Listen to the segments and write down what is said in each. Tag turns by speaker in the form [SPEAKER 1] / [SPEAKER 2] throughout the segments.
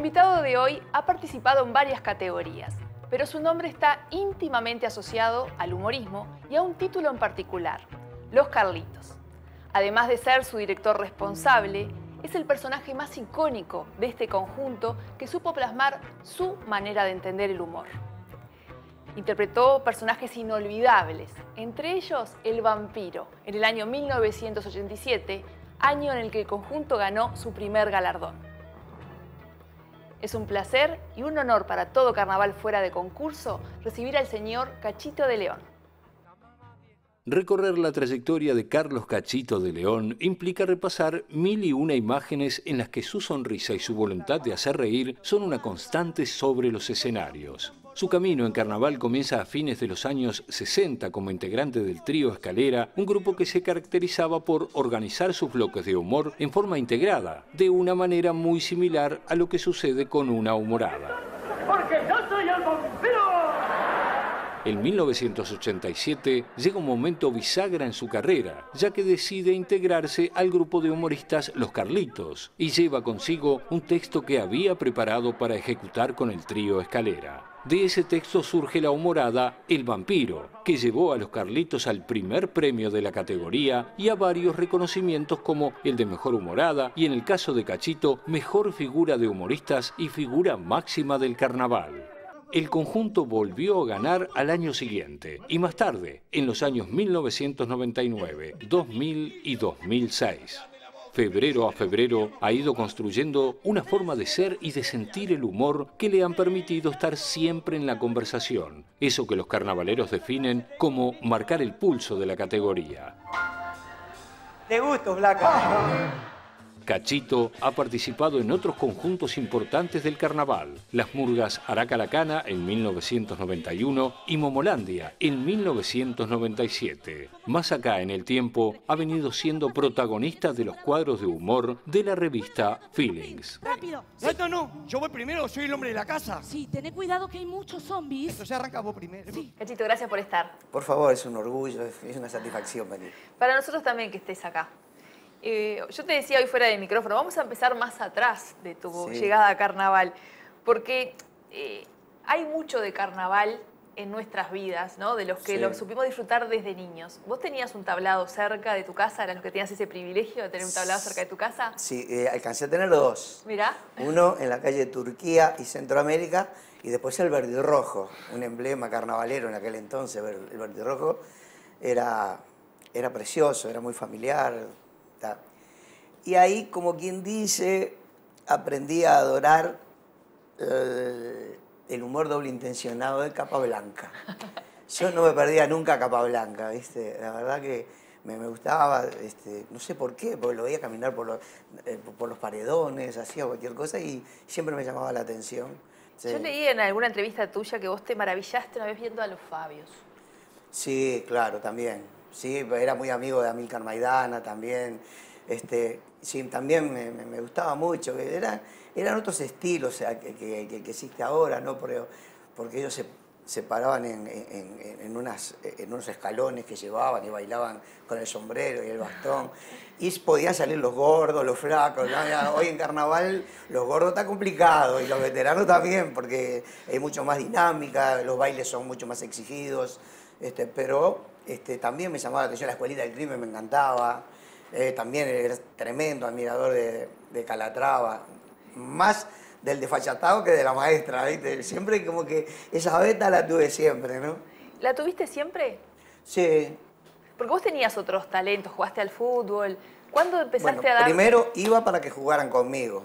[SPEAKER 1] Invitado de hoy ha participado en varias categorías, pero su nombre está íntimamente asociado al humorismo y a un título en particular, Los Carlitos. Además de ser su director responsable, es el personaje más icónico de este conjunto que supo plasmar su manera de entender el humor. Interpretó personajes inolvidables, entre ellos El vampiro, en el año 1987, año en el que el conjunto ganó su primer galardón. Es un placer y un honor para todo carnaval fuera de concurso recibir al señor Cachito de León.
[SPEAKER 2] Recorrer la trayectoria de Carlos Cachito de León implica repasar mil y una imágenes en las que su sonrisa y su voluntad de hacer reír son una constante sobre los escenarios. Su camino en carnaval comienza a fines de los años 60 como integrante del trío Escalera, un grupo que se caracterizaba por organizar sus bloques de humor en forma integrada, de una manera muy similar a lo que sucede con una humorada. En 1987 llega un momento bisagra en su carrera, ya que decide integrarse al grupo de humoristas Los Carlitos y lleva consigo un texto que había preparado para ejecutar con el trío Escalera. De ese texto surge la humorada El vampiro, que llevó a los Carlitos al primer premio de la categoría y a varios reconocimientos como el de mejor humorada y en el caso de Cachito, mejor figura de humoristas y figura máxima del carnaval. El conjunto volvió a ganar al año siguiente y más tarde, en los años 1999, 2000 y 2006. Febrero a febrero ha ido construyendo una forma de ser y de sentir el humor que le han permitido estar siempre en la conversación, eso que los carnavaleros definen como marcar el pulso de la categoría.
[SPEAKER 3] De gusto, Blanca.
[SPEAKER 2] Cachito ha participado en otros conjuntos importantes del carnaval, las murgas Aracalacana en 1991 y Momolandia en 1997. Más acá en el tiempo ha venido siendo protagonista de los cuadros de humor de la revista Feelings.
[SPEAKER 4] ¡Rápido!
[SPEAKER 3] No, no, yo voy primero, soy el hombre de la casa.
[SPEAKER 4] Sí, tené cuidado que hay muchos zombies.
[SPEAKER 3] Entonces arranca vos primero.
[SPEAKER 4] Sí.
[SPEAKER 1] Cachito, gracias por estar.
[SPEAKER 5] Por favor, es un orgullo, es una satisfacción venir.
[SPEAKER 1] Para nosotros también que estés acá. Eh, yo te decía hoy fuera del micrófono, vamos a empezar más atrás de tu
[SPEAKER 5] Sí.
[SPEAKER 1] llegada a carnaval, porque eh, hay mucho de carnaval en nuestras vidas, ¿no? De los que
[SPEAKER 5] Sí.
[SPEAKER 1] lo supimos disfrutar desde niños. ¿Vos tenías un tablado cerca de tu casa? ¿Eras los que tenías ese privilegio de tener un tablado cerca de tu casa?
[SPEAKER 5] Sí, eh, alcancé a tener dos.
[SPEAKER 1] Mirá.
[SPEAKER 5] Uno en la calle Turquía y Centroamérica y después el verde rojo, un emblema carnavalero en aquel entonces, el verde rojo era, era precioso, era muy familiar. Y ahí, como quien dice, aprendí a adorar eh, el humor doble intencionado de Capa Blanca. Yo no me perdía nunca Capa Blanca, ¿viste? La verdad que me, me gustaba, este, no sé por qué, porque lo veía caminar por los, eh, por los paredones, hacía cualquier cosa y siempre me llamaba la atención. Sí.
[SPEAKER 1] Yo leí en alguna entrevista tuya que vos te maravillaste una vez viendo a los Fabios.
[SPEAKER 5] Sí, claro, también. Sí, era muy amigo de Amílcar Maidana también. Este, sí, también me, gustaba mucho. Era, eran otros estilos que, que- existe ahora, ¿no? Porque, porque ellos se, se paraban en, en- unos escalones que llevaban y bailaban con el sombrero y el bastón. Y podían salir los gordos, los flacos. Hoy en carnaval los gordos está complicado y los veteranos también, porque hay mucho más dinámica, los bailes son mucho más exigidos. Este, pero este, también me llamaba la atención la escuelita del crimen, me encantaba. Eh, también era tremendo admirador de, de Calatrava. Más del desfachatado que de la maestra, ¿viste? Siempre como que esa beta la tuve siempre, ¿no?
[SPEAKER 1] ¿La tuviste siempre?
[SPEAKER 5] Sí.
[SPEAKER 1] Porque vos tenías otros talentos, jugaste al fútbol. ¿Cuándo empezaste
[SPEAKER 5] Bueno,
[SPEAKER 1] a dar...?
[SPEAKER 5] primero iba para que jugaran conmigo.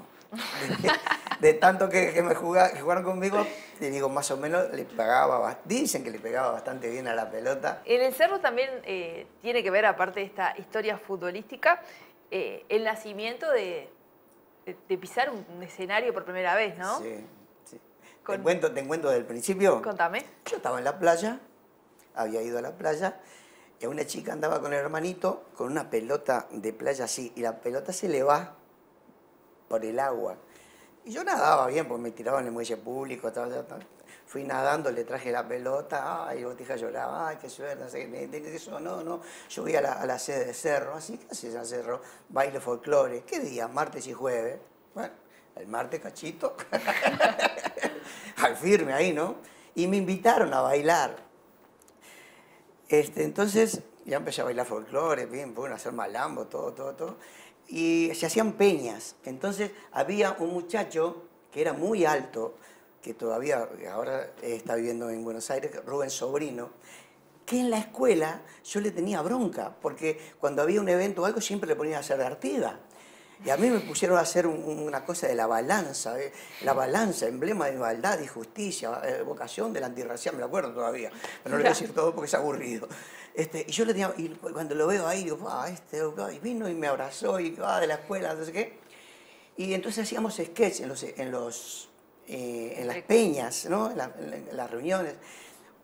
[SPEAKER 5] De, de tanto que, que me juga- que jugaron conmigo, te digo, más o menos le pegaba, ba- dicen que le pegaba bastante bien a la pelota.
[SPEAKER 1] En el cerro también eh, tiene que ver, aparte de esta historia futbolística, eh, el nacimiento de, de- de pisar un, un escenario por primera vez, ¿no?
[SPEAKER 5] Sí, sí.
[SPEAKER 1] Con-
[SPEAKER 5] ¿Te, cuento, ¿Te cuento del principio?
[SPEAKER 1] Contame.
[SPEAKER 5] Yo estaba en la playa, había ido a la playa, y una chica andaba con el hermanito con una pelota de playa así, y la pelota se le va por el agua. Y yo nadaba bien, porque me tiraba en el muelle público, tal. Fui nadando, le traje la pelota, ay, Botija lloraba, ay, qué suerte, no sé qué, eso, no, no. Yo voy a la, sede de Cerro, así, ¿qué haces Cerro? Baile folclore. ¿Qué día? Martes y jueves. Bueno, el martes cachito, al firme ahí, ¿no? Y me invitaron a bailar. Este, entonces ya empecé a bailar folclore, bien, pueden hacer malambo, todo, todo, todo. Y se hacían peñas. Entonces había un muchacho que era muy alto, que todavía ahora está viviendo en Buenos Aires, Rubén Sobrino, que en la escuela yo le tenía bronca, porque cuando había un evento o algo siempre le ponía a hacer de artiga. Y a mí me pusieron a hacer un- una cosa de la balanza, eh, la balanza, emblema de igualdad y justicia, eh, vocación del antirracial, me lo acuerdo todavía, pero no le voy a decir todo porque es aburrido. Este, y yo le tenía, y cuando lo veo ahí, digo, ah, este, ah", y vino y me abrazó y va de la escuela, no sé qué. Y entonces hacíamos sketch en, los, en, los, eh, en las peñas, ¿no? en, la- en las reuniones.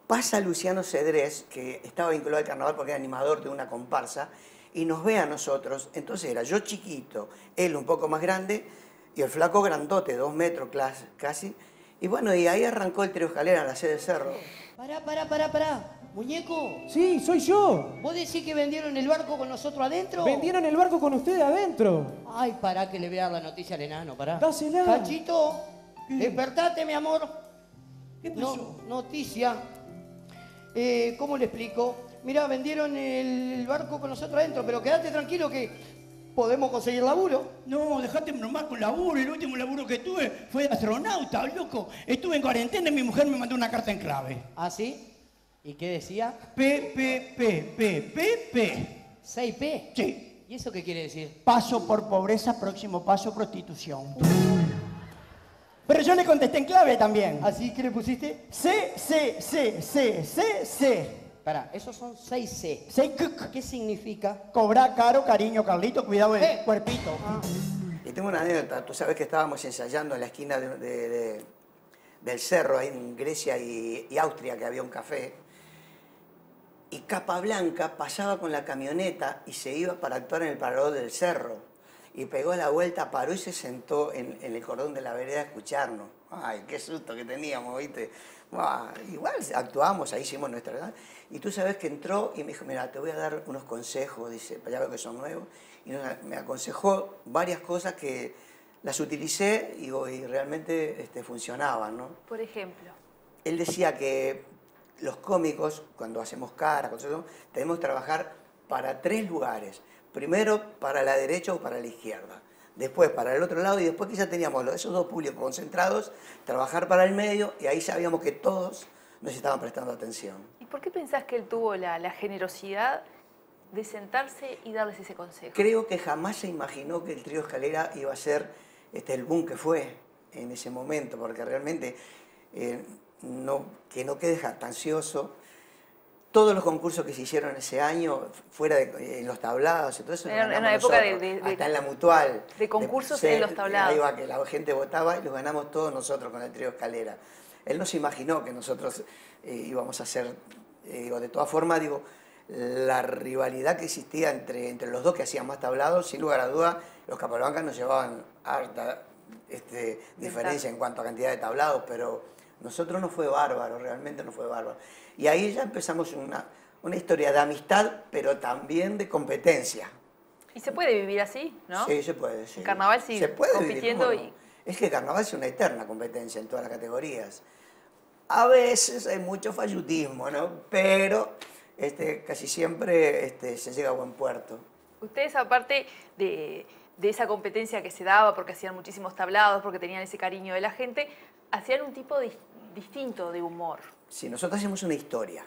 [SPEAKER 5] Pasa Luciano Cedrés, que estaba vinculado al carnaval porque era animador de una comparsa, y nos ve a nosotros. Entonces era yo chiquito, él un poco más grande, y el flaco grandote, dos metros casi. Y bueno, y ahí arrancó el trío escalera en la sede de Cerro.
[SPEAKER 6] Pará, pará, pará, pará. Muñeco,
[SPEAKER 7] Sí, soy yo.
[SPEAKER 6] ¿vos decís que vendieron el barco con nosotros adentro?
[SPEAKER 7] Vendieron el barco con usted adentro.
[SPEAKER 6] Ay, pará que le vea la noticia al enano, pará.
[SPEAKER 7] Dásela.
[SPEAKER 6] Cachito, despertate, mi amor.
[SPEAKER 7] ¿Qué
[SPEAKER 6] No, noticia. Eh, ¿Cómo le explico? Mirá, vendieron el barco con nosotros adentro, pero quédate tranquilo que podemos conseguir laburo.
[SPEAKER 8] No, dejate nomás con laburo. El último laburo que tuve fue de astronauta, loco. Estuve en cuarentena y mi mujer me mandó una carta en clave.
[SPEAKER 6] ¿Ah, sí? ¿Y qué decía?
[SPEAKER 8] P, P, P, P, P, P.
[SPEAKER 6] 6P.
[SPEAKER 8] Sí.
[SPEAKER 6] ¿Y eso qué quiere decir?
[SPEAKER 8] Paso por pobreza, próximo paso prostitución. Pero yo le contesté en clave también.
[SPEAKER 6] ¿Así que le pusiste?
[SPEAKER 8] C, C, C, C, C, C.
[SPEAKER 6] Pará, esos son 6C.
[SPEAKER 8] C, C, C.
[SPEAKER 6] ¿Qué significa?
[SPEAKER 8] Cobrar caro, cariño, Carlito, cuidado el
[SPEAKER 6] Eh.
[SPEAKER 8] cuerpito.
[SPEAKER 5] Y tengo una anécdota, tú sabes que estábamos ensayando en la esquina de- de- de- del cerro, ahí en Grecia y, y Austria, que había un café, y Capablanca pasaba con la camioneta y se iba para actuar en el parador del cerro. Y pegó la vuelta, paró y se sentó en, en el cordón de la vereda a escucharnos. Ay, qué susto que teníamos, ¿viste? Buah, igual actuamos, ahí hicimos nuestra edad. Y tú sabes que entró y me dijo, mira, te voy a dar unos consejos, dice, ya veo que son nuevos. Y me aconsejó varias cosas que las utilicé y, y realmente este, funcionaban, ¿no?
[SPEAKER 1] Por ejemplo,
[SPEAKER 5] él decía que los cómicos, cuando hacemos cara, cuando hacemos- tenemos que trabajar para tres lugares. Primero para la derecha o para la izquierda. Después para el otro lado y después que ya teníamos esos dos públicos concentrados, trabajar para el medio y ahí sabíamos que todos nos estaban prestando atención.
[SPEAKER 1] ¿y por qué pensás que él tuvo la, la generosidad de sentarse y darles ese consejo?
[SPEAKER 5] Creo que jamás se imaginó que el trío Escalera iba a ser este, el boom que fue en ese momento, porque realmente eh, no, que no quede jactancioso. Todos los concursos que se hicieron ese año, fuera de en los tablados lo
[SPEAKER 1] Era una época de- de- de-
[SPEAKER 5] hasta en la mutual.
[SPEAKER 1] de concursos en los tablados.
[SPEAKER 5] Ahí va, que la gente votaba y los ganamos todos nosotros con el trío Escalera. Él no se imaginó que nosotros eh, íbamos a hacer, eh, digo, de todas formas, digo, la rivalidad que existía entre, entre los dos que hacían más tablados, sin lugar a duda, los Capablancas nos llevaban harta este, diferencia en cuanto a cantidad de tablados, pero nosotros no fue bárbaro, realmente no fue bárbaro. Y ahí ya empezamos una, una historia de amistad, pero también de competencia.
[SPEAKER 1] Y se puede vivir así, ¿no?
[SPEAKER 5] Sí, se puede. sí.
[SPEAKER 1] Carnaval sí,
[SPEAKER 5] Se puede vivir,
[SPEAKER 1] compitiendo
[SPEAKER 5] ¿cómo no?
[SPEAKER 1] y-
[SPEAKER 5] Es que carnaval es una eterna competencia en todas las categorías. A veces hay mucho fallutismo, ¿no? Pero este, casi siempre este, se llega a buen puerto.
[SPEAKER 1] Ustedes, aparte de, de esa competencia que se daba porque hacían muchísimos tablados, porque tenían ese cariño de la gente, hacían un tipo dis- distinto de humor.
[SPEAKER 5] Si nosotros hacíamos una historia,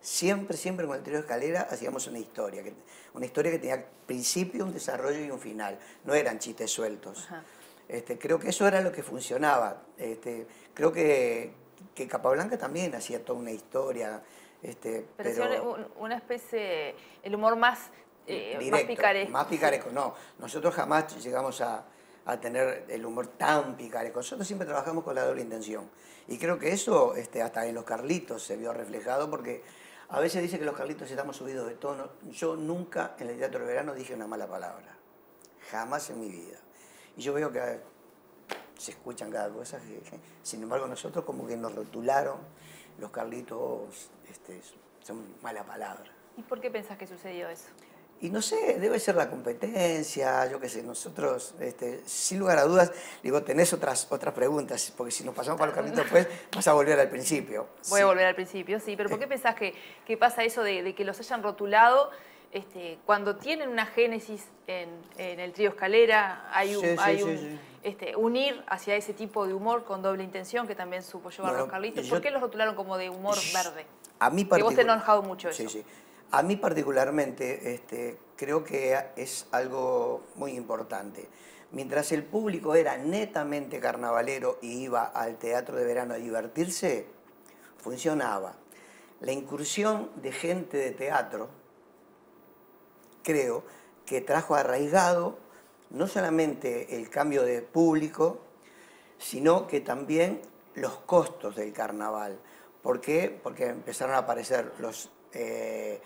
[SPEAKER 5] siempre, siempre con el trío Escalera hacíamos una historia, que, una historia que tenía principio, un desarrollo y un final, no eran chistes sueltos.
[SPEAKER 1] Ajá.
[SPEAKER 5] Este, creo que eso era lo que funcionaba. Este, creo que, que Capablanca también hacía toda una historia. Este,
[SPEAKER 1] Pero,
[SPEAKER 5] pero
[SPEAKER 1] hacían un- una especie, el humor más, eh, más picaresco.
[SPEAKER 5] Más picaresco, no. Nosotros jamás llegamos a, a tener el humor tan picaresco. Nosotros siempre trabajamos con la doble intención. Y creo que eso este, hasta en los Carlitos se vio reflejado porque a veces dice que los Carlitos estamos subidos de tono. Yo nunca en el Teatro de Verano dije una mala palabra. Jamás en mi vida. Y yo veo que se escuchan cada cosa. sin embargo, nosotros como que nos rotularon los Carlitos este, son mala palabra.
[SPEAKER 1] ¿Y por qué pensás que sucedió eso?
[SPEAKER 5] Y no sé, debe ser la competencia, yo qué sé, nosotros, este, sin lugar a dudas, digo, tenés otras, otras preguntas, porque si nos pasamos para los carritos después, vas a volver al principio.
[SPEAKER 1] Voy
[SPEAKER 5] Sí.
[SPEAKER 1] a volver al principio, sí, pero ¿por qué pensás que, que pasa eso de, de que los hayan rotulado este, cuando tienen una génesis en, en el trío Escalera? Hay un,
[SPEAKER 5] Sí, sí,
[SPEAKER 1] hay
[SPEAKER 5] sí,
[SPEAKER 1] un,
[SPEAKER 5] sí.
[SPEAKER 1] Este, unir hacia ese tipo de humor con doble intención que también supo llevar
[SPEAKER 5] Bueno,
[SPEAKER 1] los Carlitos.
[SPEAKER 5] yo-
[SPEAKER 1] ¿Por qué los rotularon como de humor verde?
[SPEAKER 5] A mí
[SPEAKER 1] Que vos te enojado mucho
[SPEAKER 5] Sí,
[SPEAKER 1] eso.
[SPEAKER 5] sí. A mí particularmente este, creo que es algo muy importante. Mientras el público era netamente carnavalero y iba al teatro de verano a divertirse, funcionaba. La incursión de gente de teatro, creo, que trajo arraigado no solamente el cambio de público, sino que también los costos del carnaval. ¿Por qué? Porque empezaron a aparecer los, eh,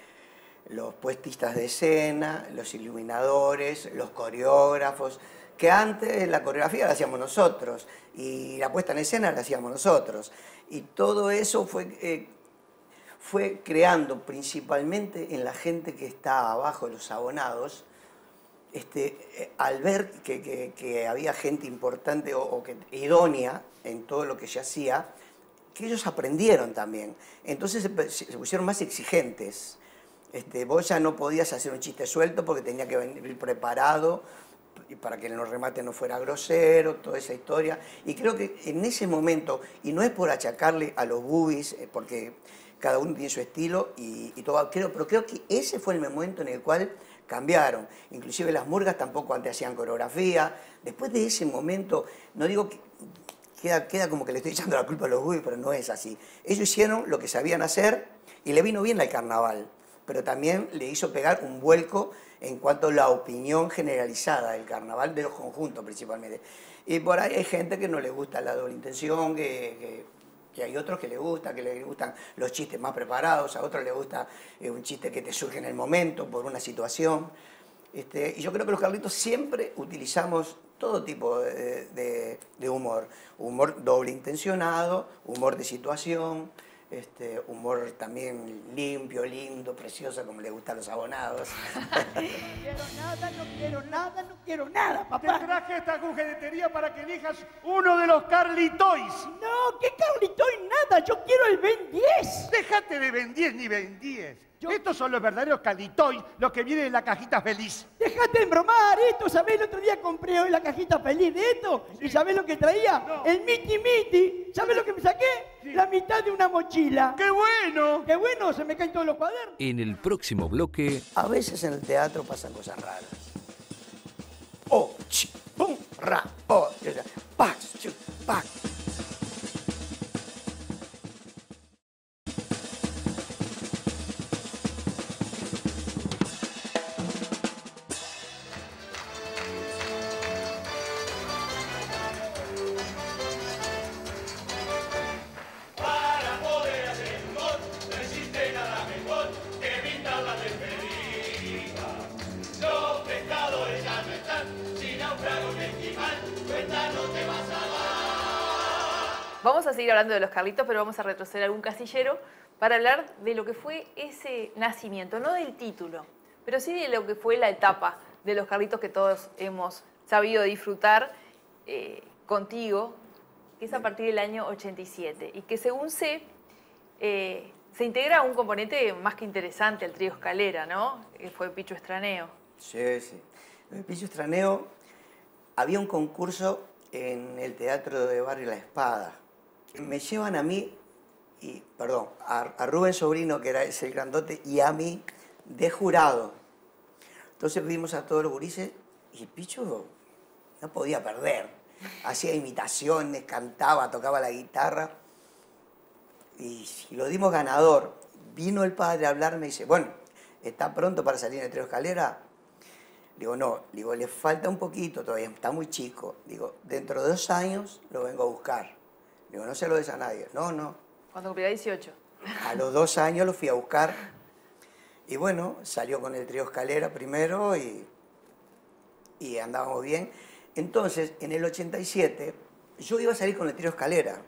[SPEAKER 5] los puestistas de escena, los iluminadores, los coreógrafos, que antes la coreografía la hacíamos nosotros y la puesta en escena la hacíamos nosotros. Y todo eso fue, eh, fue creando principalmente en la gente que está abajo, los abonados, este, eh, al ver que, que- había gente importante o, o que, idónea en todo lo que se hacía, que ellos aprendieron también. Entonces se pusieron más exigentes. Este, vos ya no podías hacer un chiste suelto porque tenía que venir preparado para que el remate no fuera grosero, toda esa historia. Y creo que en ese momento, y no es por achacarle a los boobies, eh, porque cada uno tiene su estilo y, todo, pero creo que ese fue el momento en el cual cambiaron. Inclusive las murgas tampoco antes hacían coreografía. Después de ese momento, no digo que queda, queda como que le estoy echando la culpa a los boobies, pero no es así. Ellos hicieron lo que sabían hacer y le vino bien al carnaval, pero también le hizo pegar un vuelco en cuanto a la opinión generalizada del carnaval, de los conjuntos principalmente. Y por ahí hay gente que no le gusta la doble intención, que, que- que hay otros que le gusta, que le gustan los chistes más preparados, a otros le gusta eh, un chiste que te surge en el momento por una situación. Este, y yo creo que los Carlitos siempre utilizamos todo tipo de, de- de humor. Humor doble intencionado, humor de situación, este, humor también limpio, lindo, precioso, como le gusta a los abonados.
[SPEAKER 8] quiero nada, no quiero nada, no quiero nada,
[SPEAKER 9] Te
[SPEAKER 8] papá.
[SPEAKER 9] traje esta juguetería para que elijas uno de los Carlitoys.
[SPEAKER 8] No, ¿qué Carlito y nada? Yo quiero el Ben 10.
[SPEAKER 9] Déjate de Ben 10 ni Ben 10.
[SPEAKER 8] Yo-
[SPEAKER 9] Estos son los verdaderos Carlitoys, los que vienen en la cajita feliz.
[SPEAKER 8] Déjate de bromar esto, ¿sabés? El otro día compré hoy la cajita feliz de esto. ¿Y sabés lo que traía?
[SPEAKER 9] No.
[SPEAKER 8] El Miti Miti. ¿Sabés lo que me saqué? La mitad de una mochila.
[SPEAKER 9] ¡Qué bueno!
[SPEAKER 8] Qué bueno, se me caen todos los cuadernos.
[SPEAKER 2] En el próximo bloque,
[SPEAKER 5] A veces en el teatro pasan cosas raras. Oh, chi, pum, ra, oh, ya, ya, pa,
[SPEAKER 1] de los Carlitos, pero vamos a retroceder algún casillero para hablar de lo que fue ese nacimiento, no del título, pero sí de lo que fue la etapa de los Carlitos que todos hemos sabido disfrutar eh, contigo, que es a partir del año 87 y que según sé, eh, se integra un componente más que interesante al trío Escalera, ¿no? Que fue Picho Estraneo.
[SPEAKER 5] Sí, sí. Pillo Estraneo había un concurso en el Teatro de Barrio La Espada. Me llevan a mí, y, perdón, a, Rubén Sobrino, que era ese grandote, y a mí de jurado. Entonces vimos a todos los gurises y Picho no podía perder. Hacía imitaciones, cantaba, tocaba la guitarra. Y, y lo dimos ganador. Vino el padre a hablarme y dice, bueno, ¿está pronto para salir en el trío escalera? Digo, no, digo, le falta un poquito todavía, está muy chico. Digo, dentro de dos años lo vengo a buscar. Digo, no se lo des a nadie. No, no.
[SPEAKER 1] Cuando cumplía 18.
[SPEAKER 5] A los dos años lo fui a buscar. Y bueno, salió con el trío escalera primero y, y andábamos bien. Entonces, en el 87, yo iba a salir con el trío escalera.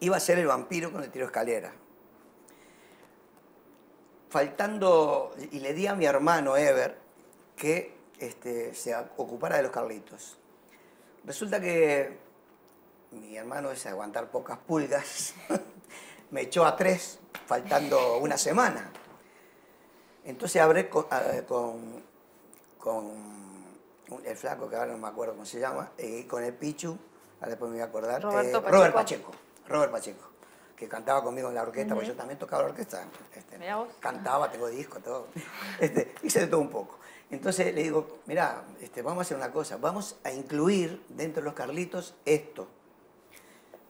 [SPEAKER 5] Iba a ser el vampiro con el trío escalera. faltando, y le di a mi hermano Ever que este, se ocupara de los Carlitos. Resulta que mi hermano es aguantar pocas pulgas, me echó a tres, faltando una semana. Entonces hablé con, con, con el flaco, que ahora no me acuerdo cómo se llama, y con el Pichu, ahora después me voy a acordar,
[SPEAKER 1] Roberto
[SPEAKER 5] eh,
[SPEAKER 1] Pacheco.
[SPEAKER 5] Robert Pacheco. Robert Pacheco, que cantaba conmigo en la orquesta, porque yo también tocaba la orquesta. este, cantaba, tengo disco, todo. Este, hice de todo un poco. Entonces le digo, mira, este, vamos a hacer una cosa, vamos a incluir dentro de los Carlitos esto.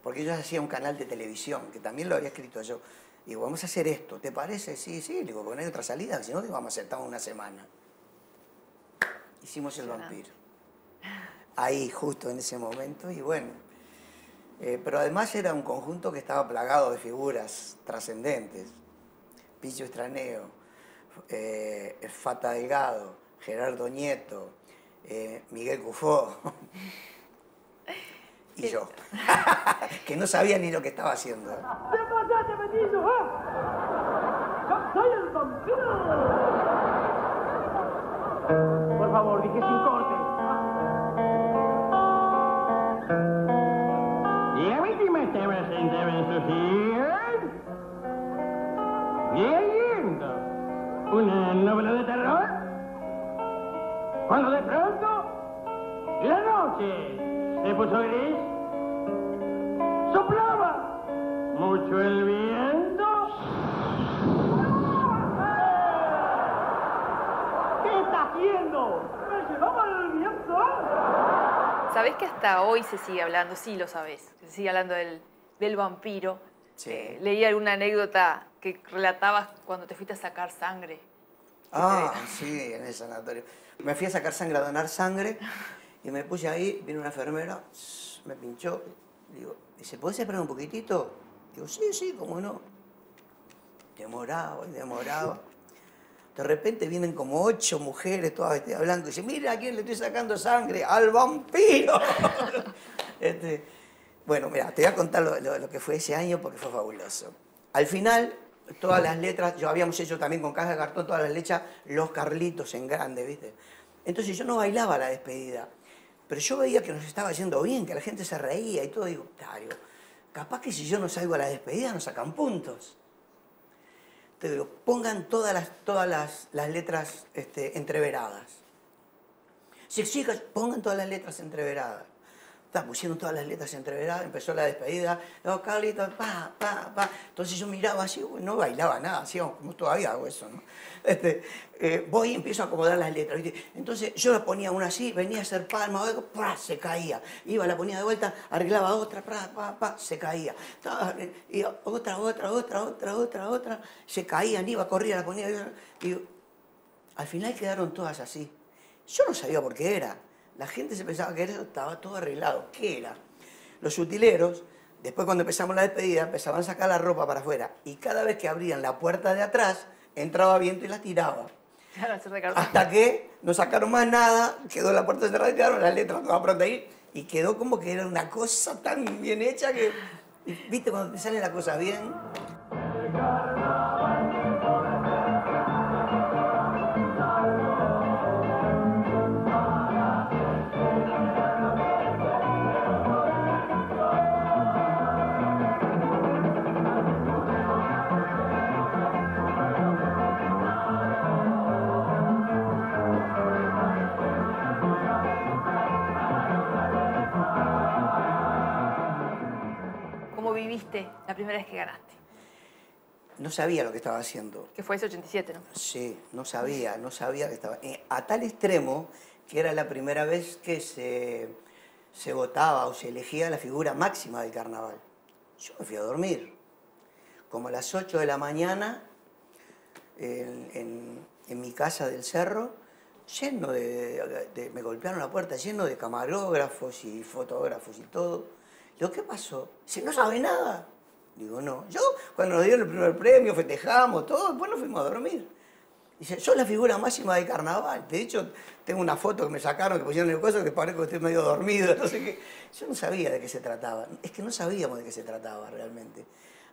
[SPEAKER 5] Porque yo hacía un canal de televisión, que también lo había escrito yo. Digo, vamos a hacer esto, ¿te parece? Sí, sí, digo, porque no hay otra salida, si no, digo, vamos a hacer, estamos una semana. Hicimos el vampiro. Ahí, justo en ese momento, y bueno. eh, pero además era un conjunto que estaba plagado de figuras trascendentes. Picho Estraneo, eh, Fata Delgado, Gerardo Nieto, eh, Miguel Cufó y yo, que no sabía ni lo que estaba haciendo.
[SPEAKER 9] ¿Qué pasaste, metido, eh? ¡Yo soy el vampiro! Por favor, dije sin corte.
[SPEAKER 10] Y a última te presentaban sus hijos. Leyendo una novela de terror. Cuando de pronto la noche se puso gris. Soplaba mucho el viento.
[SPEAKER 9] ¿Qué está haciendo? ¡Me llevaba el viento!
[SPEAKER 1] ¿Sabés que hasta hoy se sigue hablando? Sí, lo sabés. Se sigue hablando del, del vampiro.
[SPEAKER 5] Sí.
[SPEAKER 1] Eh, leí alguna anécdota que relatabas cuando te fuiste a sacar sangre.
[SPEAKER 5] Ah, sí, en el sanatorio. Me fui a sacar sangre, a donar sangre, y me puse ahí, vino una enfermera, me pinchó, digo, dice, ¿podés esperar un poquitito? Digo, sí, sí, cómo no. Demoraba y demoraba. De repente vienen como ocho mujeres todas vestidas blanco y dicen, mira a quién le estoy sacando sangre, al vampiro. Este, bueno, mira, te voy a contar lo, lo- lo que fue ese año porque fue fabuloso. Al final, todas las letras, yo habíamos hecho también con caja de cartón todas las letras, los Carlitos en grande, ¿viste? Entonces yo no bailaba la despedida, pero yo veía que nos estaba yendo bien, que la gente se reía y todo, digo, digo, capaz que si yo no salgo a la despedida nos sacan puntos. Te digo, pongan todas las, todas las, las letras este, entreveradas. Sí, sí, pongan todas las letras entreveradas. Pusieron todas las letras entreveradas, empezó la despedida, los Carlitos, pa, pa, pa. Entonces yo miraba así, no bailaba nada, así como todavía hago eso, ¿no? Este, eh, voy y empiezo a acomodar las letras, ¿viste? Entonces yo la ponía una así, venía a hacer palma, pa, se caía. Iba, la ponía de vuelta, arreglaba otra, pa, pa, pa, se caía. Ta, eh, y otra, otra, otra, otra, otra, otra, se caían, iba, corría, la ponía, y al final quedaron todas así. Yo no sabía por qué era. La gente se pensaba que eso estaba todo arreglado. ¿Qué era? Los utileros, después cuando empezamos la despedida, empezaban a sacar la ropa para afuera. Y cada vez que abrían la puerta de atrás, entraba viento y la tiraba.
[SPEAKER 1] Claro.
[SPEAKER 5] Hasta que no sacaron más nada, quedó la puerta cerrada y quedaron las letras todas prontas ahí. Y quedó como que era una cosa tan bien hecha que, viste, cuando te salen las cosas bien.
[SPEAKER 1] La primera vez que ganaste?
[SPEAKER 5] No sabía lo que estaba haciendo.
[SPEAKER 1] Que fue ese 87, ¿no?
[SPEAKER 5] Sí, no sabía, no sabía que estaba. eh, a tal extremo que era la primera vez que se, se votaba o se elegía la figura máxima del carnaval. Yo me fui a dormir. Como a las 8 de la mañana, en, en- en mi casa del cerro, lleno de, de- Me golpearon la puerta lleno de camarógrafos y fotógrafos y todo. Digo, ¿qué pasó? Dice, ¿no sabe nada? Digo, no. Yo, cuando nos dieron el primer premio, festejamos, todo, después nos fuimos a dormir. Dice, soy la figura máxima del carnaval. De hecho, tengo una foto que me sacaron, que pusieron en el coso, que parezco que estoy medio dormido, no sé qué. Yo no sabía de qué se trataba. Es que no sabíamos de qué se trataba realmente.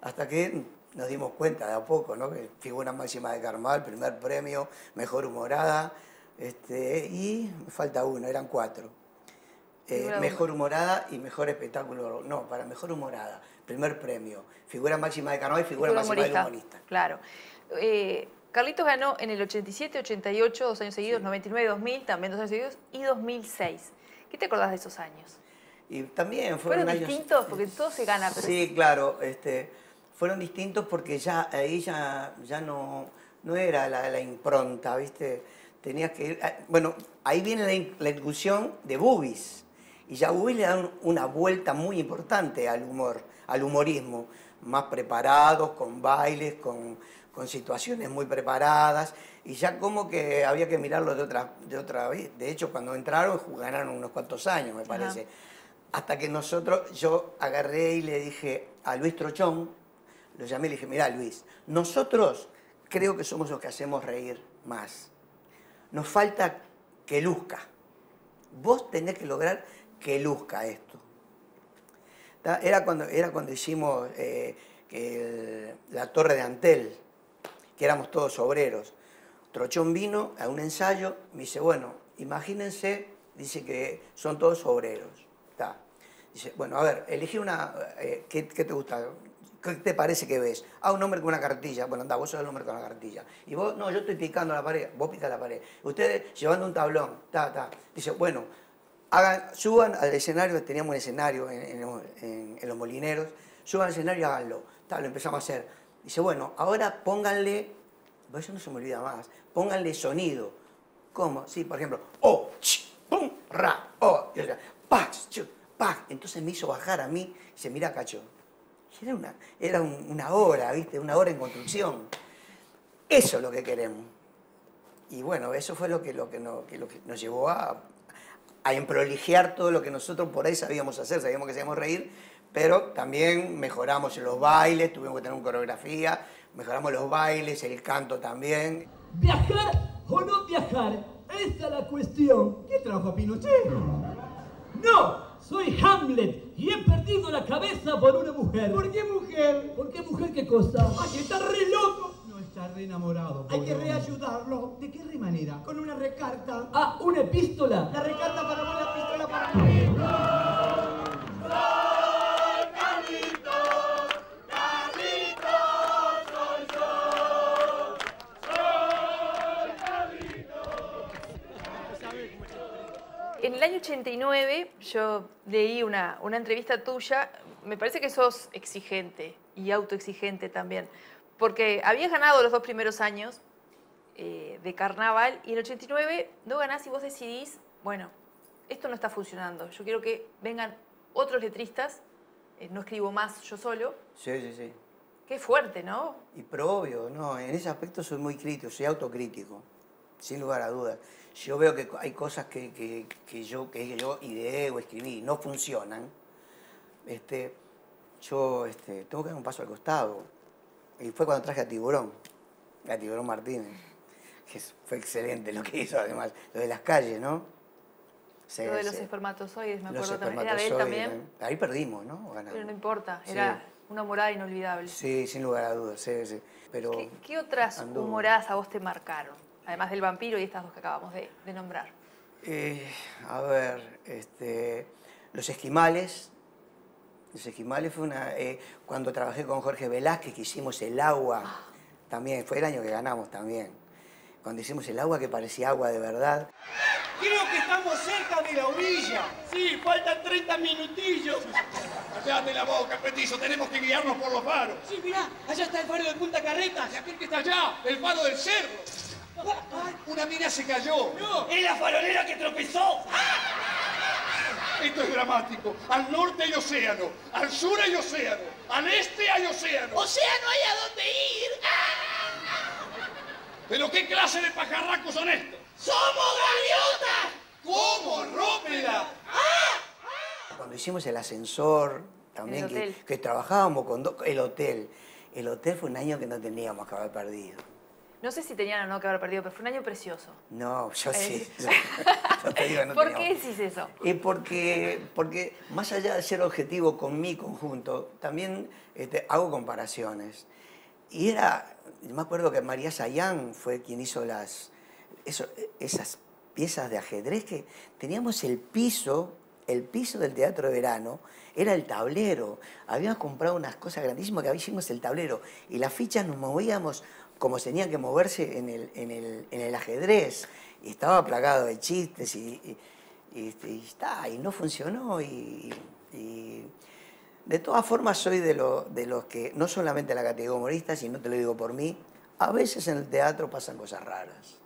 [SPEAKER 5] Hasta que nos dimos cuenta de a poco, ¿no? Que figura máxima de Carnaval, primer premio, mejor humorada, este, y me falta uno, eran cuatro. Eh, mejor humorada y mejor espectáculo, no, para mejor humorada, primer premio, figura máxima de Carnaval y figura,
[SPEAKER 1] Figura
[SPEAKER 5] máxima del
[SPEAKER 1] humorista.
[SPEAKER 5] humorista.
[SPEAKER 1] Claro. Eh, Carlitos ganó en el 87, 88, dos años seguidos, 99, 2000, también dos años seguidos, y 2006. ¿Qué te acordás de esos años?
[SPEAKER 5] Y también fueron,
[SPEAKER 1] ¿Fueron
[SPEAKER 5] años-
[SPEAKER 1] distintos? Porque todo se gana, pero
[SPEAKER 5] Sí, claro, este, fueron distintos porque ya ahí ya, ya no, no era la, la impronta, ¿viste? Tenías que ir, ah, bueno, ahí viene la, in- la inclusión de Bubis, y ya Bubis le dan una vuelta muy importante al humor, al humorismo, más preparados, con bailes, con, con situaciones muy preparadas, y ya como que había que mirarlo de otra, de otra vez. De hecho, cuando entraron, ganaron unos cuantos años, me parece. Hasta que nosotros, yo agarré y le dije a Luis Trochón, lo llamé y le dije, mira Luis, nosotros creo que somos los que hacemos reír más. Nos falta que luzca. Vos tenés que lograr que luzca esto. Era cuando, era cuando hicimos eh, la torre de Antel, que éramos todos obreros. Trochón vino a un ensayo, me dice, bueno, imagínense, dice que son todos obreros. Ta. Dice, bueno, a ver, elegí una, eh, ¿qué, qué te gusta? ¿Qué te parece que ves? Ah, un hombre con una cartilla. Bueno, anda, vos sos el hombre con la cartilla. Y vos, no, yo estoy picando la pared. Vos picas la pared. Ustedes llevando un tablón. Ta, ta. Dice, bueno, hagan, suban al escenario, teníamos un escenario en, los- molineros, suban al escenario y háganlo. Ta, lo empezamos a hacer. Dice, bueno, ahora pónganle, eso no se me olvida más, pónganle sonido. ¿Cómo? Sí, por ejemplo, oh, ch, pum, ra, oh, y otra, pax, chu, pax. Entonces me hizo bajar a mí y se mira Cacho. Era una, era un- una hora, ¿viste? Una hora en construcción. Eso es lo que queremos. Y bueno, eso fue lo que, que lo que nos llevó a, a emprolijear todo lo que nosotros por ahí sabíamos hacer, sabíamos que sabíamos reír, pero también mejoramos los bailes, tuvimos que tener una coreografía, mejoramos los bailes, el canto también.
[SPEAKER 9] ¿Viajar o no viajar? Esa es la cuestión. ¿Qué trajo Pinochet? ¡No! Soy Hamlet y he perdido la cabeza por una mujer. ¿Por qué mujer? ¿Por qué mujer qué cosa? ¡Ay, está re loco! No está re enamorado. Hay que reayudarlo. ¿De qué re manera? Con una recarta. Ah, una epístola. La recarta para vos, la pistola para mí.
[SPEAKER 1] En el año 89 yo leí una, una entrevista tuya, me parece que sos exigente y autoexigente también, porque habías ganado los dos primeros años eh, de carnaval y en el 89 no ganás y vos decidís, bueno, esto no está funcionando, yo quiero que vengan otros letristas, eh, no escribo más yo solo,
[SPEAKER 5] Sí, sí, sí.
[SPEAKER 1] qué fuerte, ¿no?
[SPEAKER 5] Y pero obvio, no, en ese aspecto soy muy crítico, soy autocrítico, sin lugar a dudas. Yo veo que hay cosas que, que- que yo, que yo ideé o escribí y no funcionan. Este, yo este, tengo que dar un paso al costado. Y fue cuando traje a Tiburón, a Tiburón Martínez, que fue excelente lo que hizo además, lo de las calles, ¿no? Se-
[SPEAKER 1] Lo de los
[SPEAKER 5] se-
[SPEAKER 1] espermatozoides, me acuerdo también. Era de él también.
[SPEAKER 5] Ahí perdimos, ¿no? O ganamos.
[SPEAKER 1] pero no importa,
[SPEAKER 5] Sí.
[SPEAKER 1] era una morada inolvidable.
[SPEAKER 5] Sí, sin lugar a dudas, sí, sí. Pero
[SPEAKER 1] ¿Qué, qué otras
[SPEAKER 5] anduvo.
[SPEAKER 1] humoradas a vos te marcaron? Además del vampiro y estas dos que acabamos de, de nombrar.
[SPEAKER 5] Eh, a ver, este, los esquimales. Los esquimales fue una. eh, cuando trabajé con Jorge Velázquez, que hicimos el agua, también, fue el año que ganamos también. Cuando hicimos el agua que parecía agua de verdad.
[SPEAKER 8] Creo que estamos cerca de la orilla. Sí, faltan 30 minutillos.
[SPEAKER 11] Cállate la boca, petizo, tenemos que guiarnos por los faros.
[SPEAKER 8] Sí, mirá, allá está el faro de Punta Carretas.
[SPEAKER 11] ¿Y aquel que está allá? El faro del cerro. Ay, una mina se cayó.
[SPEAKER 8] No, es la farolera que tropezó.
[SPEAKER 11] Esto es dramático. Al norte hay océano, al sur hay océano, al este hay océano.
[SPEAKER 8] Océano hay a dónde ir.
[SPEAKER 11] ¿Pero qué clase de pajarracos son estos?
[SPEAKER 8] ¡Somos gaviotas!
[SPEAKER 11] ¿Cómo? ¡Rómpela!
[SPEAKER 5] Cuando hicimos el ascensor, también
[SPEAKER 1] El
[SPEAKER 5] que, trabajábamos con dos. El hotel. El hotel fue un año que no teníamos que haber perdido.
[SPEAKER 1] No sé si tenían o no que haber perdido, pero fue un año precioso.
[SPEAKER 5] No, yo
[SPEAKER 1] Eh,
[SPEAKER 5] sí. Yo, yo te digo, no
[SPEAKER 1] ¿Por qué decís eso?
[SPEAKER 5] Y porque, porque más allá de ser objetivo con mi conjunto, también este, hago comparaciones. Y era, me acuerdo que María Sayán fue quien hizo las, eso- esas piezas de ajedrez que teníamos el piso, el piso del teatro de verano, era el tablero. Habíamos comprado unas cosas grandísimas que hicimos el tablero. Y las fichas nos movíamos como tenían que moverse en el, en el, en el ajedrez. Y estaba plagado de chistes y, este, está, y no funcionó. Y, y de todas formas soy de, lo- de los que, no solamente la categoría humorista, sino te lo digo por mí, a veces en el teatro pasan cosas raras.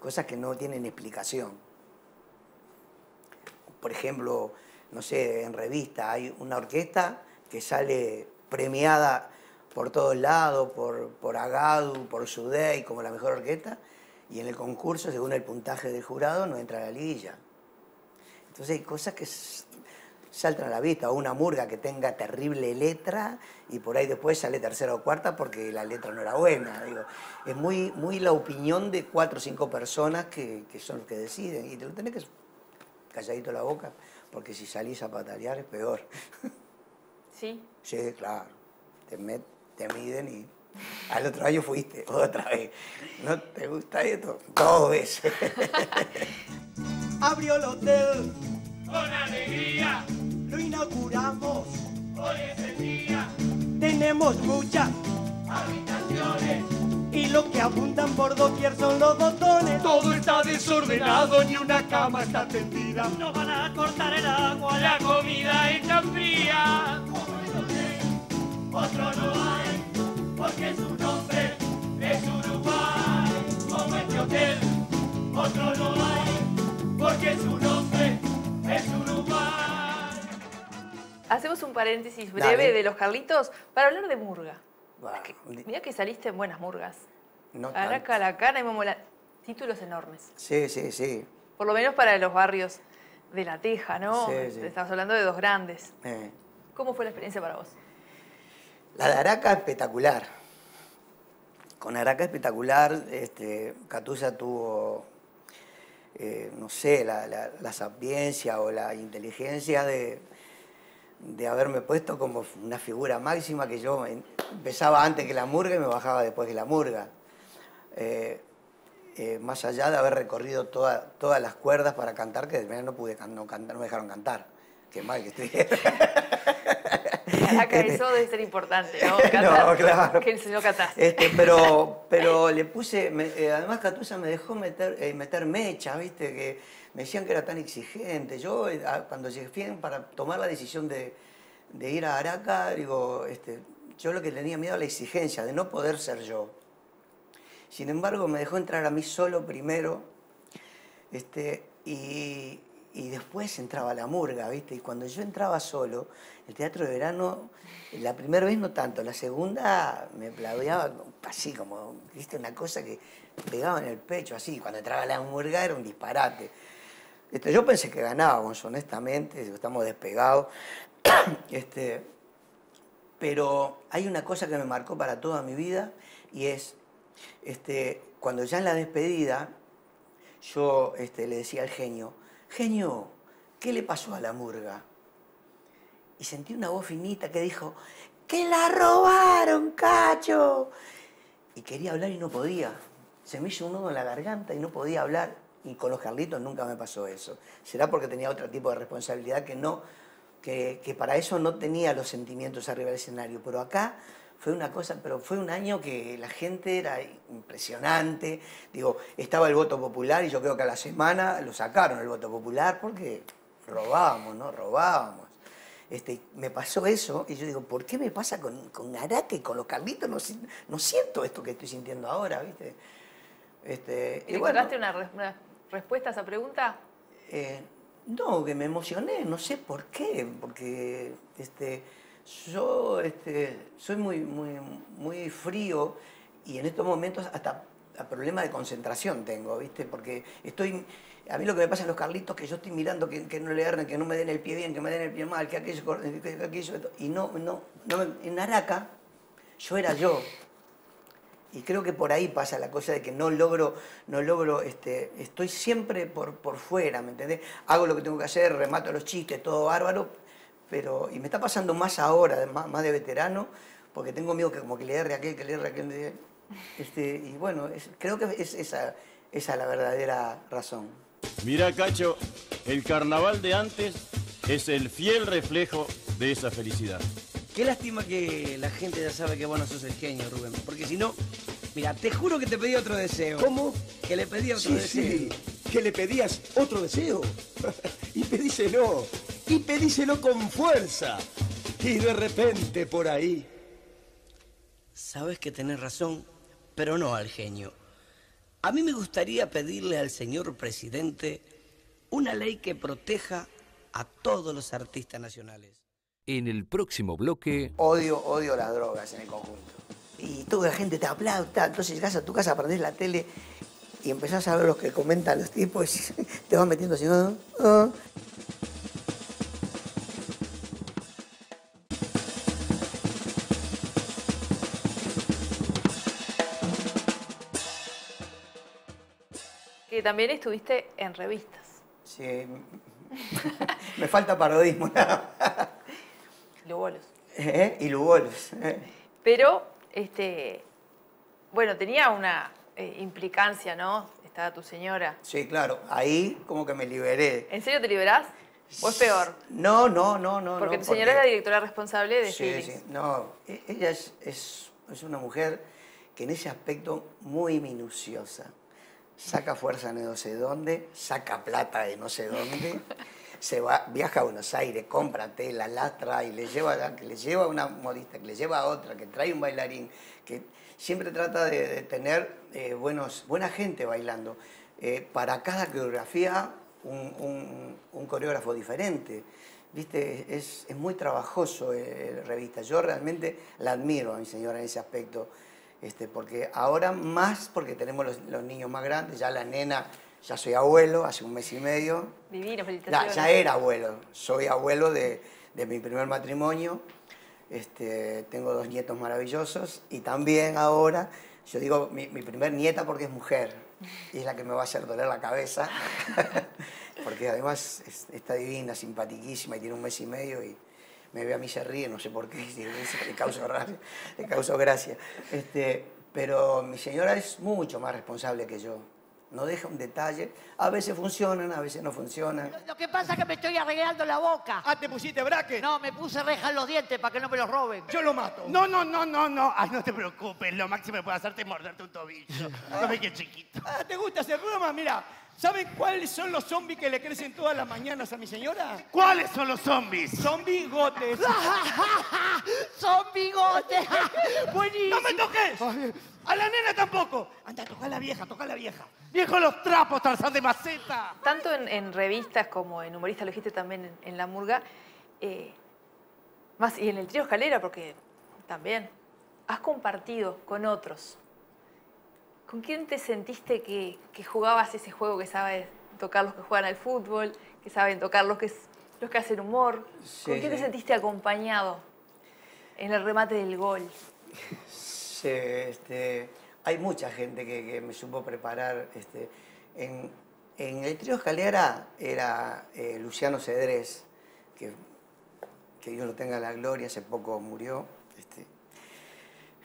[SPEAKER 5] Cosas que no tienen explicación. Por ejemplo, no sé, en revista hay una orquesta que sale premiada por todos lados, por, por Agadu, por Sudey, como la mejor orquesta, y en el concurso, según el puntaje del jurado, no entra a la liguilla. Entonces hay cosas que saltan a la vista, o una murga que tenga terrible letra y por ahí después sale tercera o cuarta porque la letra no era buena. Digo, es muy, muy la opinión de cuatro o cinco personas que, que son los que deciden y te lo tenés que calladito la boca porque si salís a patalear es peor.
[SPEAKER 1] Sí.
[SPEAKER 5] Sí, claro. Te, met- te miden y al otro año fuiste otra vez. ¿No te gusta esto? Dos veces.
[SPEAKER 12] Abrió el hotel,
[SPEAKER 11] Con alegría,
[SPEAKER 12] lo inauguramos.
[SPEAKER 11] hoy es el día.
[SPEAKER 12] Tenemos muchas
[SPEAKER 11] Habitaciones,
[SPEAKER 12] y lo que abundan por doquier son los botones.
[SPEAKER 11] todo está desordenado, ni una cama está tendida.
[SPEAKER 10] Nos van a cortar el agua,
[SPEAKER 11] La comida está fría.
[SPEAKER 10] otro no hay, porque su nombre es Uruguay. Como este hotel, otro no hay, porque su nombre es Uruguay.
[SPEAKER 1] Hacemos un paréntesis breve
[SPEAKER 5] Dale.
[SPEAKER 1] de los Carlitos para hablar de murga.
[SPEAKER 5] Di-
[SPEAKER 1] Mira que saliste en buenas murgas.
[SPEAKER 5] no
[SPEAKER 1] Araca, la cana y Momola. Títulos enormes.
[SPEAKER 5] Sí, sí, sí.
[SPEAKER 1] Por lo menos para los barrios de La Teja, ¿no?
[SPEAKER 5] Sí, sí.
[SPEAKER 1] Estamos hablando de dos grandes.
[SPEAKER 5] Eh.
[SPEAKER 1] ¿Cómo fue la experiencia para vos?
[SPEAKER 5] La de Araca espectacular. Con Araca espectacular, este, Catusa tuvo, eh, no sé, la, la- sapiencia o la inteligencia de, de haberme puesto como una figura máxima que yo empezaba antes que la murga y me bajaba después que la murga. Eh, eh, más allá de haber recorrido toda- todas las cuerdas para cantar, que de no pude no, no me dejaron cantar. Qué mal que estoy.
[SPEAKER 1] Araca, eso debe ser importante, ¿no? Cantar,
[SPEAKER 5] No, claro.
[SPEAKER 1] Que el señor cataste.
[SPEAKER 5] Este, pero, pero le puse, me- eh, además Catusa me dejó meter, eh, meter mecha, ¿viste? Que me decían que era tan exigente. Yo, eh, cuando llegué para tomar la decisión de, de ir a Araca, digo, este, yo lo que tenía miedo a la exigencia, de no poder ser yo. Sin embargo, me dejó entrar a mí solo primero, este, y, y después entraba la murga, ¿viste? Y cuando yo entraba solo, el teatro de verano, la primera vez no tanto, la segunda me plagiaba así como, ¿viste? Una cosa que pegaba en el pecho, así. Cuando entraba la murga era un disparate. Este, yo pensé que ganábamos, honestamente, estamos despegados. Este, pero hay una cosa que me marcó para toda mi vida y es, este, cuando ya en la despedida, yo este, le decía al genio, genio, ¿qué le pasó a la murga? Y sentí una voz finita que dijo, ¡que la robaron, cacho! Y quería hablar y no podía. Se me hizo un nudo en la garganta y no podía hablar. Y con los Carlitos nunca me pasó eso. Será porque tenía otro tipo de responsabilidad que no, que, que para eso no tenía los sentimientos arriba del escenario. Pero acá fue una cosa, pero fue un año que la gente era impresionante. Digo, estaba el voto popular y yo creo que a la semana lo sacaron el voto popular porque robábamos, ¿no? Robábamos. Este, me pasó eso y yo digo, ¿por qué me pasa con, con Araque y con los Carlitos? No, no siento esto que estoy sintiendo ahora, ¿viste? Este,
[SPEAKER 1] ¿Y encontraste una respuesta a esa pregunta?
[SPEAKER 5] eh, no, que me emocioné, no sé por qué, porque este, yo este, soy muy, muy, muy frío y en estos momentos hasta a problema de concentración tengo, ¿viste? Porque estoy, a mí lo que me pasa en los Carlitos que yo estoy mirando que, no le erren, que no me den el pie bien, que me den el pie mal, que aquello, que- que aquello, y no, no, no en Araca yo era yo. y creo que por ahí pasa la cosa de que no logro, no logro, este, estoy siempre por, por fuera, ¿me entendés? Hago lo que tengo que hacer, remato los chistes, todo bárbaro, pero, y me está pasando más ahora, de- más, más de veterano, porque tengo miedo que como que le erre a aquel, que le erre a aquel, este, y bueno, es- creo que es esa, esa la verdadera razón.
[SPEAKER 13] Mira, Cacho, el carnaval de antes es el fiel reflejo de esa felicidad.
[SPEAKER 14] Qué lástima que la gente ya sabe que vos no sos el genio, Rubén. Porque si no, mira, te juro que te pedí otro deseo.
[SPEAKER 15] ¿Cómo?
[SPEAKER 14] Que le pedí otro
[SPEAKER 15] Sí,
[SPEAKER 14] deseo.
[SPEAKER 15] sí, que le pedías otro deseo. y pedíselo, y pedíselo con fuerza. Y de repente por ahí.
[SPEAKER 14] Sabes que tenés razón, pero no al genio. A mí me gustaría pedirle al señor presidente una ley que proteja a todos los artistas nacionales.
[SPEAKER 2] En el próximo bloque,
[SPEAKER 5] Odio, odio las drogas en el conjunto. Y toda la gente te aplaude, tal. entonces llegas a tu casa, prendés la tele y empezás a ver los que comentan los tipos y te vas metiendo así. ¿no? Ah.
[SPEAKER 1] Que también estuviste en revistas.
[SPEAKER 5] Sí, me falta parodismo.
[SPEAKER 1] Lugolos.
[SPEAKER 5] ¿Eh? Y Lugolos. ¿eh?
[SPEAKER 1] Pero, este, bueno, tenía una eh, implicancia, ¿no? Estaba tu señora.
[SPEAKER 5] Sí, claro, ahí como que me liberé.
[SPEAKER 1] ¿En serio te liberás? ¿O es peor?
[SPEAKER 5] No, no, no, no.
[SPEAKER 1] Porque
[SPEAKER 5] no,
[SPEAKER 1] tu señora es la directora responsable de
[SPEAKER 5] Sí,
[SPEAKER 1] Feelings.
[SPEAKER 5] sí, no, e- ella es, es, es una mujer que en ese aspecto muy minuciosa. Saca fuerza de no sé dónde, saca plata de no sé dónde, se va, viaja a Buenos Aires, compra tela, la trae, le lleva, que le lleva a una modista, que le lleva a otra, que trae un bailarín, que siempre trata de, tener eh, buenos, buena gente bailando. Eh, para cada coreografía, un, un- coreógrafo diferente. Viste, es, es muy trabajoso eh, revista. Yo realmente la admiro a mi señora en ese aspecto. Este, porque ahora más porque tenemos los, los niños más grandes, ya la nena, ya soy abuelo, hace un mes y medio,
[SPEAKER 1] Divino,
[SPEAKER 5] ya,
[SPEAKER 1] felicitaciones.
[SPEAKER 5] ya era abuelo, soy abuelo de, de mi primer matrimonio, este, tengo dos nietos maravillosos y también ahora, yo digo mi, mi primer nieta porque es mujer y es la que me va a hacer doler la cabeza, porque además es- está divina, simpatiquísima y tiene un mes y medio y me ve a mí se ríe, no sé por qué, le causo gracia. Le causo gracia. Este, pero mi señora es mucho más responsable que yo. No deja un detalle. A veces funcionan, a veces no funcionan.
[SPEAKER 16] Lo que pasa es que me estoy arreglando la boca.
[SPEAKER 3] Ah, ¿te pusiste braque?
[SPEAKER 16] No, me puse reja en los dientes para que no me los roben.
[SPEAKER 3] Yo lo mato.
[SPEAKER 17] No, no, no, no, no. Ay, no te preocupes. Lo máximo que puedo hacerte es morderte un tobillo. No ve que chiquito.
[SPEAKER 3] Ah, ¿te gusta hacer broma? Mira, ¿saben cuáles son los zombies que le crecen todas las mañanas a mi señora?
[SPEAKER 17] ¿Cuáles son los zombies?
[SPEAKER 3] Son bigotes.
[SPEAKER 16] ¡Son bigotes! ¡Buenísimo!
[SPEAKER 17] ¡No me toques! A la nena tampoco. Anda, toca a la vieja, toca a la vieja. Viejo los trapos, Tarzán de maceta.
[SPEAKER 1] Tanto en, en revistas como en humoristas, lo dijiste también en, en La Murga, eh, más y en el trío escalera, porque también has compartido con otros. ¿Con quién te sentiste que, que jugabas ese juego que sabes tocar los que juegan al fútbol, que saben tocar los que, los que hacen humor? ¿Con
[SPEAKER 5] Sí,
[SPEAKER 1] quién te sentiste acompañado en el remate del gol?
[SPEAKER 5] Sí, este, hay mucha gente que, que me supo preparar. Este, en, en el trío Escalera era eh, Luciano Cedrés, que, que Dios lo tenga en la gloria, hace poco murió.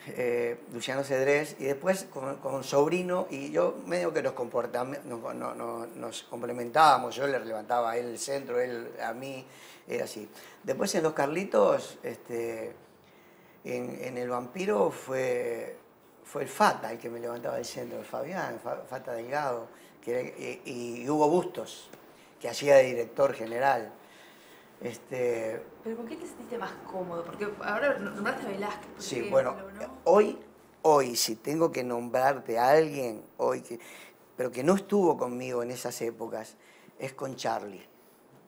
[SPEAKER 5] Eh, Luciano Cedrés, y después con, con Sobrino, y yo medio que nos, comportam- no- no- no- nos complementábamos, yo le levantaba a él el centro, él a mí, era así. Después en Los Carlitos, este, en, El Vampiro fue, fue el Fata el que me levantaba del centro, el Fabián, Fa- Fata Delgado, que y, y Hugo Bustos, que hacía de director general. Este,
[SPEAKER 1] ¿Pero con quién te sentiste más cómodo? Porque ahora nombraste a Velázquez.
[SPEAKER 5] Sí, bueno,
[SPEAKER 1] ¿no?
[SPEAKER 5] hoy, hoy, si tengo que nombrarte a alguien, hoy que, pero que no estuvo conmigo en esas épocas, es con Charlie,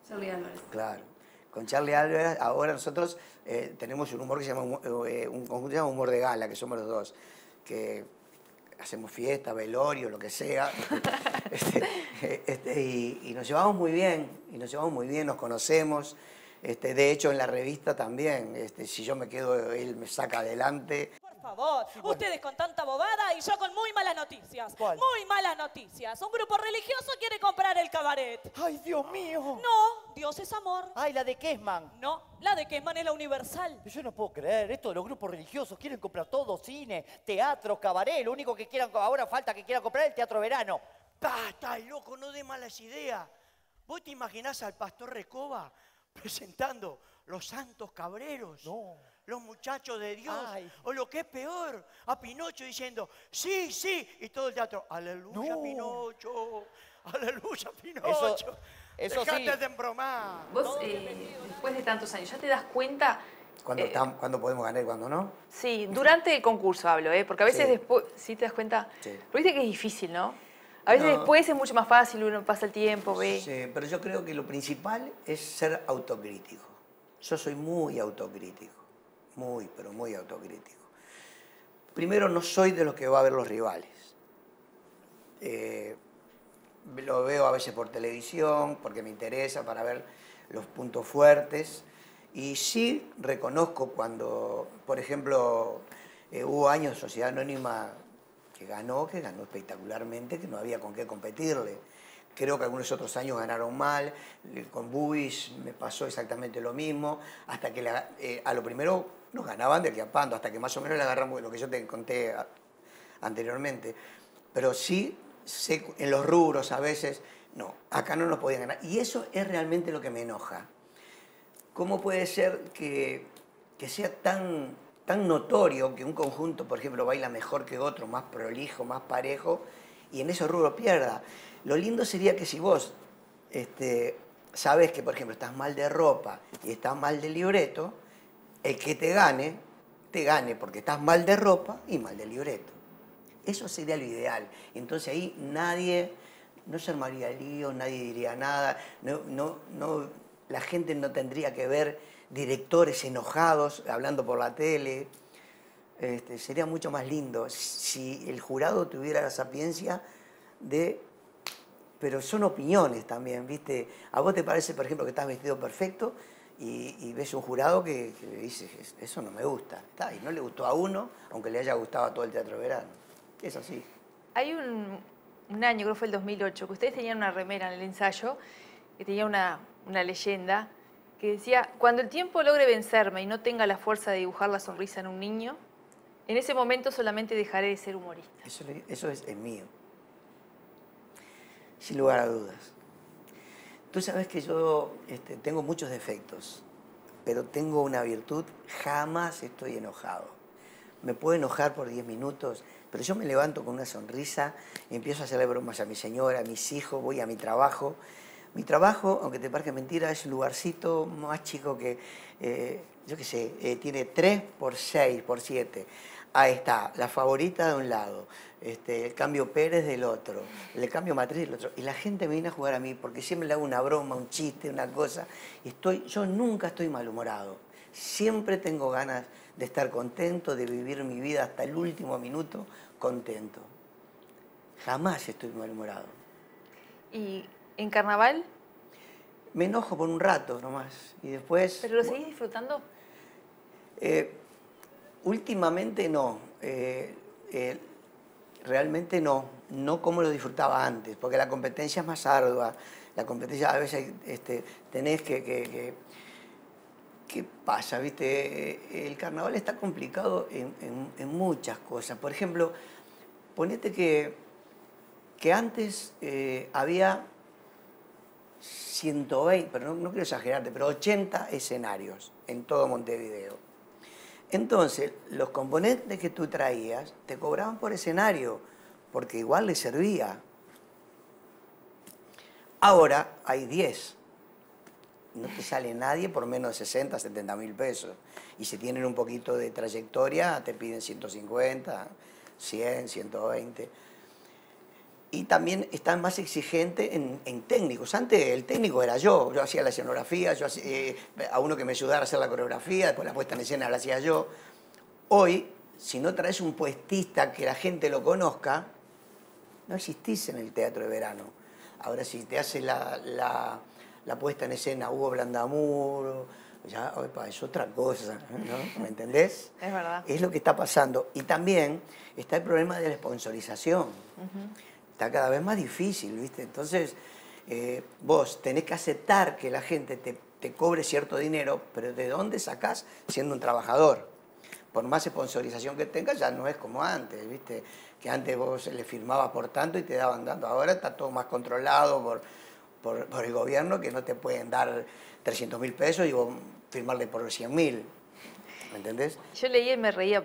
[SPEAKER 1] Charlie Álvarez.
[SPEAKER 5] claro. Con Charlie Álvarez, ahora nosotros eh, tenemos un humor que se llama, eh, un conjunto que se llama humor de gala, que somos los dos, que hacemos fiesta, velorio, lo que sea, este, este, y, y nos llevamos muy bien, y nos llevamos muy bien, nos conocemos. Este, de hecho, en la revista también, este, si yo me quedo, él me saca adelante.
[SPEAKER 4] Favor. Ustedes con tanta bobada y yo con muy malas noticias.
[SPEAKER 12] ¿Cuál?
[SPEAKER 4] Muy malas noticias. Un grupo religioso quiere comprar el cabaret.
[SPEAKER 12] ¡Ay, Dios mío!
[SPEAKER 4] No, Dios es amor.
[SPEAKER 12] ¡Ay, la de Kesman!
[SPEAKER 4] No, la de Kesman es la universal.
[SPEAKER 12] Yo no puedo creer, esto de los grupos religiosos quieren comprar todo, cine, teatro, cabaret, lo único que quieran, ahora falta que quieran comprar es el teatro verano.
[SPEAKER 8] Basta, loco, no dé malas ideas. ¿Vos te imaginás al pastor Recoba presentando los santos cabreros?
[SPEAKER 12] No.
[SPEAKER 8] Los muchachos de Dios.
[SPEAKER 12] Ay.
[SPEAKER 8] O lo que es peor, a Pinocho diciendo, sí, sí, y todo el teatro, aleluya,
[SPEAKER 12] No.
[SPEAKER 8] Pinocho, aleluya, Pinocho.
[SPEAKER 12] eso
[SPEAKER 8] Dejate
[SPEAKER 12] sí.
[SPEAKER 8] de embromar.
[SPEAKER 1] Vos, eh, después de tantos años, ¿ya te das cuenta?
[SPEAKER 5] ¿Cuándo,
[SPEAKER 1] Eh,
[SPEAKER 5] tam- cuándo podemos ganar y cuándo no?
[SPEAKER 1] Sí, durante el concurso hablo, ¿eh? Porque a veces
[SPEAKER 5] Sí.
[SPEAKER 1] después, ¿sí te das cuenta?
[SPEAKER 5] Sí.
[SPEAKER 1] Pero viste que es difícil, ¿no? A veces
[SPEAKER 5] No.
[SPEAKER 1] después es mucho más fácil, uno pasa el tiempo, ve.
[SPEAKER 5] Sí, pero yo creo que lo principal es ser autocrítico. Yo soy muy autocrítico, muy, pero muy autocrítico. Primero, no soy de los que va a ver los rivales. Eh, lo veo a veces por televisión, porque me interesa, para ver los puntos fuertes. Y sí reconozco cuando, por ejemplo, eh, hubo años Sociedad Anónima que ganó, que ganó espectacularmente, que no había con qué competirle. Creo que algunos otros años ganaron mal, con Bubis me pasó exactamente lo mismo, hasta que la- eh, a lo primero nos ganaban de Quiapando, hasta que más o menos le agarramos lo que yo te conté anteriormente. Pero sí, en los rubros a veces, no, acá no nos podían ganar. Y eso es realmente lo que me enoja. ¿Cómo puede ser que, que sea tan, tan notorio que un conjunto, por ejemplo, baila mejor que otro, más prolijo, más parejo, y en ese rubro pierda? Lo lindo sería que si vos este, sabes que, por ejemplo, estás mal de ropa y estás mal de libreto, el que te gane, te gane porque estás mal de ropa y mal de libreto. Eso sería lo ideal. Entonces ahí nadie, no se armaría lío, nadie diría nada, no, no, no, la gente no tendría que ver directores enojados hablando por la tele. Este, sería mucho más lindo si el jurado tuviera la sapiencia de... Pero son opiniones también, ¿viste? A vos te parece, por ejemplo, que estás vestido perfecto y, y ves un jurado que, que dice, eso no me gusta. Está, y no le gustó a uno, aunque le haya gustado a todo el teatro verano. Es así.
[SPEAKER 1] Hay un, un año, creo que fue el 2008, que ustedes tenían una remera en el ensayo que tenía una, una leyenda que decía, cuando el tiempo logre vencerme y no tenga la fuerza de dibujar la sonrisa en un niño, en ese momento solamente dejaré de ser humorista.
[SPEAKER 5] Eso, eso es, es mío. Sin lugar a dudas. Tú sabes que yo este, tengo muchos defectos, pero tengo una virtud, jamás estoy enojado. Me puedo enojar por 10 minutos, pero yo me levanto con una sonrisa, empiezo a hacerle bromas a mi señora, a mis hijos, voy a mi trabajo. Mi trabajo, aunque te parezca mentira, es un lugarcito más chico que, eh, yo qué sé, eh, tiene 3 por 6, por 7. Ahí está, la favorita de un lado, este, el cambio Pérez del otro, el cambio Matriz del otro. Y la gente me viene a jugar a mí porque siempre le hago una broma, un chiste, una cosa. Y estoy, yo nunca estoy malhumorado. Siempre tengo ganas de estar contento, de vivir mi vida hasta el último minuto contento. Jamás estoy malhumorado.
[SPEAKER 1] Y en carnaval,
[SPEAKER 5] Me enojo por un rato nomás. Y después...
[SPEAKER 1] ¿pero lo seguís disfrutando?
[SPEAKER 5] Eh, últimamente no. Eh, eh, realmente no. No como lo disfrutaba antes, porque la competencia es más ardua. La competencia a veces este, tenés que, ¿Qué pasa? ¿Viste? Eh, El carnaval está complicado en, muchas cosas. Por ejemplo, ponete que, que antes había 120, pero no, no quiero exagerarte, pero 80 escenarios en todo Montevideo. Entonces, los componentes que tú traías te cobraban por escenario, porque igual les servía. Ahora hay 10. No te sale nadie por menos de 60, 70 mil pesos. Y si tienen un poquito de trayectoria, te piden 150, 100, 120 y también están más exigentes en, en técnicos. Antes el técnico era yo, yo hacía la escenografía, yo hacía, eh, a uno que me ayudara a hacer la coreografía, después la puesta en escena la hacía yo. Hoy, si no traes un puestista que la gente lo conozca, no existís en el teatro de verano. Ahora, si te hace la, la- la puesta en escena Hugo Blandamuro, ya opa, es otra cosa, ¿no? ¿Me entendés?
[SPEAKER 1] Es verdad.
[SPEAKER 5] Es lo que está pasando. Y también está el problema de la sponsorización. Está cada vez más difícil, ¿viste? Entonces, eh, vos tenés que aceptar que la gente te, te cobre cierto dinero, pero ¿de dónde sacás siendo un trabajador? Por más sponsorización que tengas, ya no es como antes, ¿viste? Que antes vos le firmabas por tanto y te daban dando. Ahora está todo más controlado por, por, el gobierno, que no te pueden dar 300 mil pesos y vos firmarle por 100 mil. ¿Me entendés?
[SPEAKER 1] Yo leí y me reía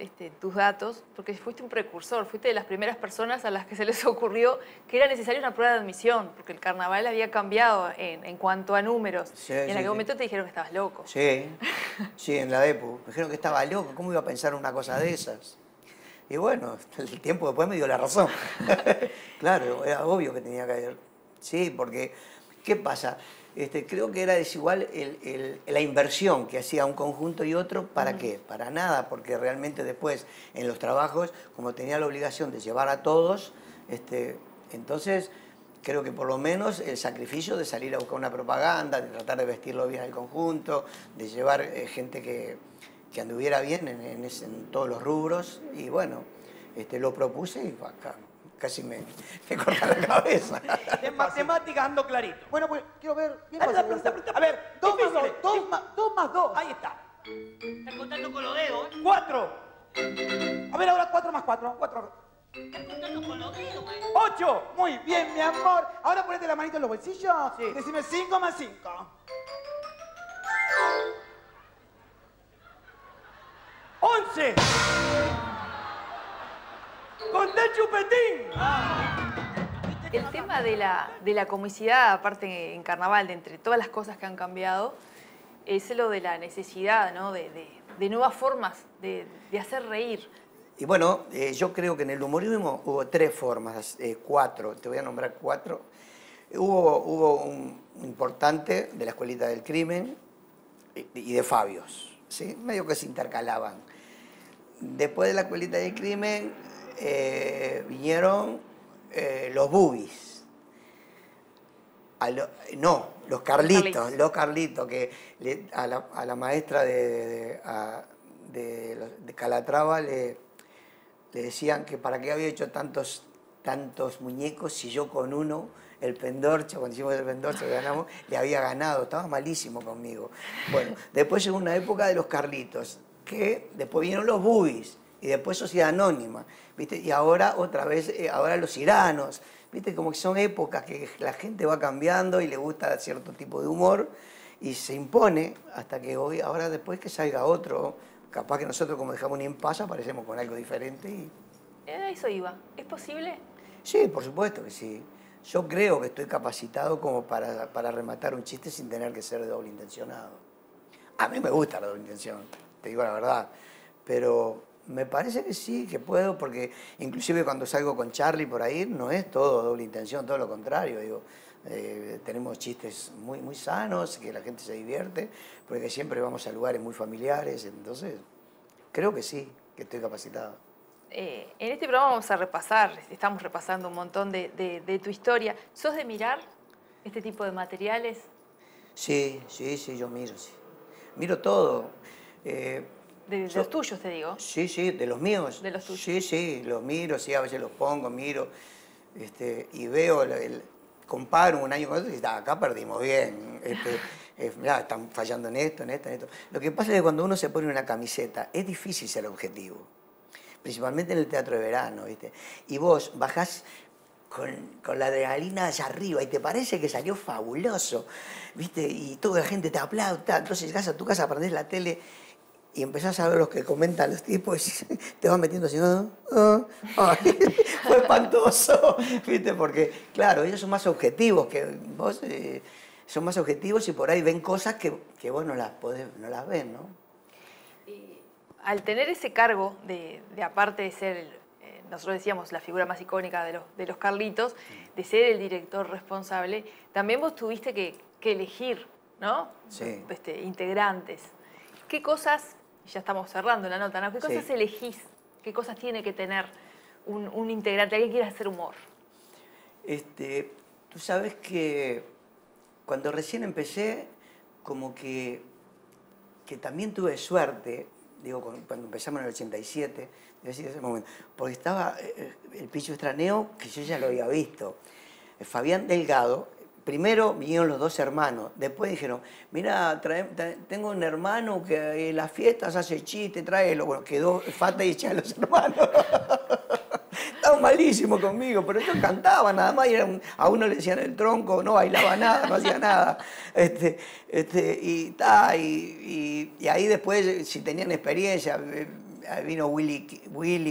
[SPEAKER 1] este, tus datos, porque fuiste un precursor, fuiste de las primeras personas a las que se les ocurrió que era necesaria una prueba de admisión, porque el carnaval había cambiado en, en cuanto a números.
[SPEAKER 5] Sí,
[SPEAKER 1] y en
[SPEAKER 5] sí,
[SPEAKER 1] aquel
[SPEAKER 5] sí.
[SPEAKER 1] momento te dijeron que estabas loco.
[SPEAKER 5] Sí, sí, en la DEPU. Me dijeron que estaba loco, ¿cómo iba a pensar una cosa de esas? Y bueno, el tiempo después me dio la razón. claro, era obvio que tenía que haber. Sí, porque, ¿qué pasa? Este, creo que era desigual el- el- la inversión que hacía un conjunto y otro. ¿Para qué? Para nada, porque realmente después en los trabajos, como tenía la obligación de llevar a todos, este, entonces creo que por lo menos el sacrificio de salir a buscar una propaganda, de tratar de vestirlo bien al conjunto, de llevar eh, gente que, que anduviera bien en, en ese- en todos los rubros. Y bueno, este, lo propuse y acá, casi me, me corta la cabeza.
[SPEAKER 17] En matemáticas ando clarito.
[SPEAKER 18] Bueno, pues quiero ver. Bien fácil. A ver, dos más dos,
[SPEAKER 17] Difíciles.
[SPEAKER 18] dos más, dos más dos.
[SPEAKER 17] Ahí está.
[SPEAKER 16] Estás contando con los dedos. ¿eh?
[SPEAKER 17] Cuatro.
[SPEAKER 18] A ver, ahora cuatro más cuatro. Cuatro.
[SPEAKER 16] Estás contando con los dedos, maestro.
[SPEAKER 18] Ocho. Muy bien, mi amor. Ahora ponete la manito en los bolsillos. Sí. Decime cinco más cinco.
[SPEAKER 17] ¡Once! ¡Conté chupetín!
[SPEAKER 1] El tema de la, de la comicidad, aparte en carnaval, de entre todas las cosas que han cambiado, es lo de la necesidad ¿no? de, de- de nuevas formas de, de hacer reír.
[SPEAKER 5] Y bueno, eh, yo creo que en el humorismo hubo tres formas, eh, cuatro, te voy a nombrar cuatro. Hubo, hubo un importante de la escuelita del crimen y, y de Fabios, ¿sí? medio que se intercalaban. Después de la escuelita del crimen eh, vinieron eh, los boobies. Lo- no, los Carlitos,
[SPEAKER 1] Carlitos.
[SPEAKER 5] los Carlitos, que le- a, la, a la maestra de, de- a- de los- de Calatrava le, le decían que para qué había hecho tantos, tantos muñecos si yo con uno, el pendorcho, cuando hicimos el pendorcho que ganamos, le había ganado, estaba malísimo conmigo. Bueno, después llegó una época de los Carlitos, que después vinieron los boobies, y después Sociedad Anónima, ¿viste? Y ahora otra vez, eh, ahora los iranos, ¿viste? Como que son épocas que la gente va cambiando y le gusta cierto tipo de humor y se impone hasta que hoy, ahora después que salga otro, capaz que nosotros como dejamos un impasse aparecemos con algo diferente y
[SPEAKER 1] Eh, eso iba. ¿Es posible?
[SPEAKER 5] sí, por supuesto que sí. Yo creo que estoy capacitado como para, para rematar un chiste sin tener que ser doble intencionado. A mí me gusta la doble intención, te digo la verdad, pero me parece que sí, que puedo, porque inclusive cuando salgo con Charlie por ahí no es todo doble intención, todo lo contrario, digo, eh, tenemos chistes muy, muy sanos, que la gente se divierte, porque siempre vamos a lugares muy familiares, entonces creo que sí, que estoy capacitado.
[SPEAKER 1] Eh, en este programa vamos a repasar, estamos repasando un montón de, de- de tu historia. ¿Sos de mirar este tipo de materiales?
[SPEAKER 5] Sí, sí, sí, yo miro, sí. Miro todo. Eh,
[SPEAKER 1] De, de
[SPEAKER 5] Yo-
[SPEAKER 1] los tuyos, te digo.
[SPEAKER 5] Sí, sí, de los míos.
[SPEAKER 1] De los tuyos.
[SPEAKER 5] Sí, sí, los miro, sí, a veces los pongo, miro, este, y veo, el, el- comparo un año con otro y digo, "Ah, acá perdimos bien. Este, eh, mirá, están fallando en esto, en esto, en esto. Lo que pasa es que cuando uno se pone una camiseta, es difícil ser objetivo. Principalmente en el teatro de verano, ¿viste? Y vos bajás con, con la adrenalina allá arriba y te parece que salió fabuloso, ¿viste? Y toda la gente te aplaude, ta. entonces llegás a tu casa, prendés la tele y empezás a ver los que comentan los tipos y te vas metiendo así, "Ah, ah, fue espantoso, ¿viste? Porque, claro, ellos son más objetivos que vos, eh, son más objetivos y por ahí ven cosas que, que vos no las, podés, no las ven, ¿no?
[SPEAKER 1] Al tener ese cargo de, de aparte de ser, eh, nosotros decíamos, la figura más icónica de los, de los Carlitos, de ser el director responsable, también vos tuviste que, que elegir, ¿no?
[SPEAKER 5] Sí.
[SPEAKER 1] Este, integrantes. ¿Qué cosas, y ya estamos cerrando la nota, ¿no? ¿Qué
[SPEAKER 5] Sí.
[SPEAKER 1] cosas elegís? ¿Qué cosas tiene que tener un, un integrante, alguien que quiera hacer humor?
[SPEAKER 5] Este, tú sabes que cuando recién empecé, como que, que también tuve suerte, digo, cuando empezamos en el 87, debe ser ese momento, porque estaba eh, el Picho Estraneo, que yo ya lo había visto. Eh, Fabián Delgado, primero vinieron los dos hermanos, después dijeron, mira, trae- tengo un hermano que en las fiestas hace chiste, tráelo. Bueno, quedó Fata y echaban los hermanos. Estaban malísimos conmigo, pero yo cantaba nada más, y a uno le decían el tronco, no bailaba nada, no hacía nada. Este, este, y, ta, y, ahí después, si tenían experiencia, eh, vino Willy,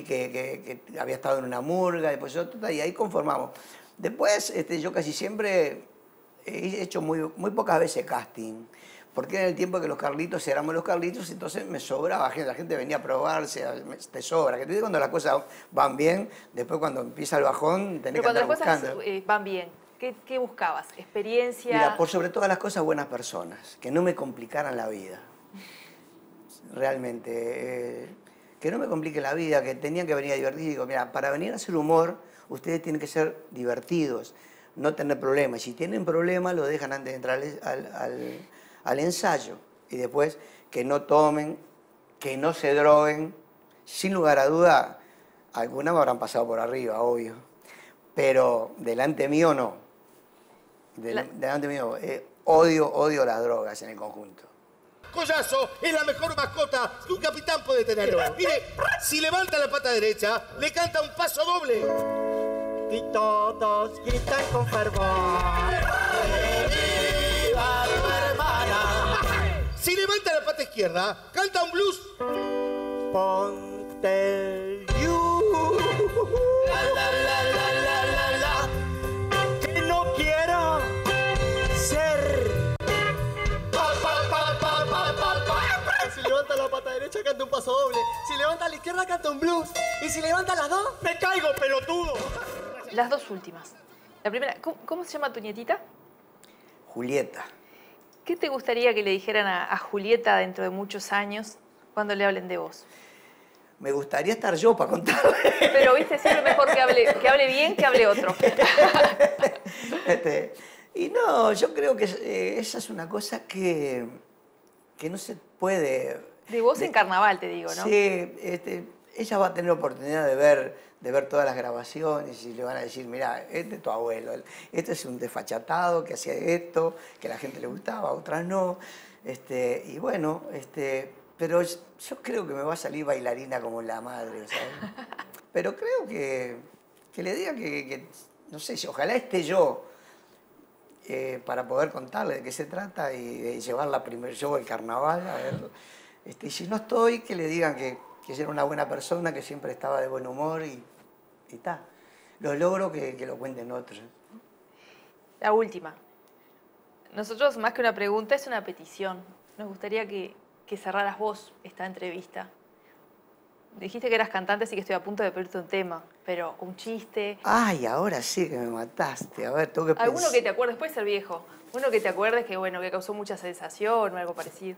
[SPEAKER 5] que, había estado en una murga, después yo, y ahí conformamos. Después, este, yo casi siempre he hecho muy, muy pocas veces casting. Porque en el tiempo que los Carlitos éramos los Carlitos, entonces me sobraba gente, la gente venía a probarse, te sobra. Que te cuando las cosas van bien, después cuando empieza el bajón, tenés
[SPEAKER 1] Pero cuando
[SPEAKER 5] que
[SPEAKER 1] las
[SPEAKER 5] andar
[SPEAKER 1] cosas
[SPEAKER 5] buscando.
[SPEAKER 1] eh, van bien, ¿qué, qué buscabas? ¿Experiencia?
[SPEAKER 5] Mira, por sobre todas las cosas, buenas personas, que no me complicaran la vida. Realmente, eh, que no me complique la vida, que tenían que venir a divertir. Digo, mira, para venir a hacer humor, ustedes tienen que ser divertidos, no tener problemas. Si tienen problemas, lo dejan antes de entrar al, al- al- ensayo. Y después, que no tomen, que no se droguen. Sin lugar a duda, algunas me habrán pasado por arriba, obvio. Pero delante mío no. Del-
[SPEAKER 15] La-
[SPEAKER 5] delante mío, eh, odio, odio las drogas en el conjunto.
[SPEAKER 15] Collazo es la mejor mascota que un capitán puede tener. Mire, si levanta la pata derecha, le canta un paso doble.
[SPEAKER 10] Y todos gritan con fervor. ¡Viva tu hermana!
[SPEAKER 15] Si levanta la pata izquierda, canta un blues.
[SPEAKER 10] Ponte el you. La, la, la, la, la, la, la. Que no quiero ser. Pa, pa, pa, pa, pa, pa, pa.
[SPEAKER 19] Si levanta la pata derecha, canta un paso doble. Si levanta la izquierda, canta un blues. Y si levanta las dos,
[SPEAKER 10] me caigo, pelotudo.
[SPEAKER 1] Las dos últimas. La primera, ¿cómo, cómo se llama tu nietita?
[SPEAKER 5] Julieta.
[SPEAKER 1] ¿Qué te gustaría que le dijeran a, a Julieta dentro de muchos años cuando le hablen de vos?
[SPEAKER 5] Me gustaría estar yo para contarle.
[SPEAKER 1] Pero, viste, siempre mejor que hable, que hable bien que hable otro.
[SPEAKER 5] Este, y no, yo creo que eh, esa es una cosa que, que no se puede...
[SPEAKER 1] De vos en carnaval, te digo, ¿no?
[SPEAKER 5] Sí, este, ella va a tener oportunidad de ver, de ver todas las grabaciones y le van a decir, mira, este es tu abuelo, este es un desfachatado que hacía esto, que a la gente le gustaba, a otras no. Este, y bueno, este, pero yo creo que me va a salir bailarina como la madre, ¿sabes? Pero creo que, que le diga que, que- no sé, ojalá esté yo eh, para poder contarle de qué se trata y de llevarla primer show al carnaval. A ver, este, y si no estoy, que le digan que, que era una buena persona, que siempre estaba de buen humor y está. Los logros que, que lo cuenten otros.
[SPEAKER 1] La última. Nosotros, más que una pregunta, es una petición. Nos gustaría que, que cerraras vos esta entrevista. Dijiste que eras cantante, así que estoy a punto de pedirte un tema, pero un chiste.
[SPEAKER 5] Ay, ahora sí que me mataste. A ver, tengo que
[SPEAKER 1] Alguno
[SPEAKER 5] pensar.
[SPEAKER 1] que te acuerdes, puede ser viejo. Uno que te acuerdes que, bueno, que causó mucha sensación o algo parecido.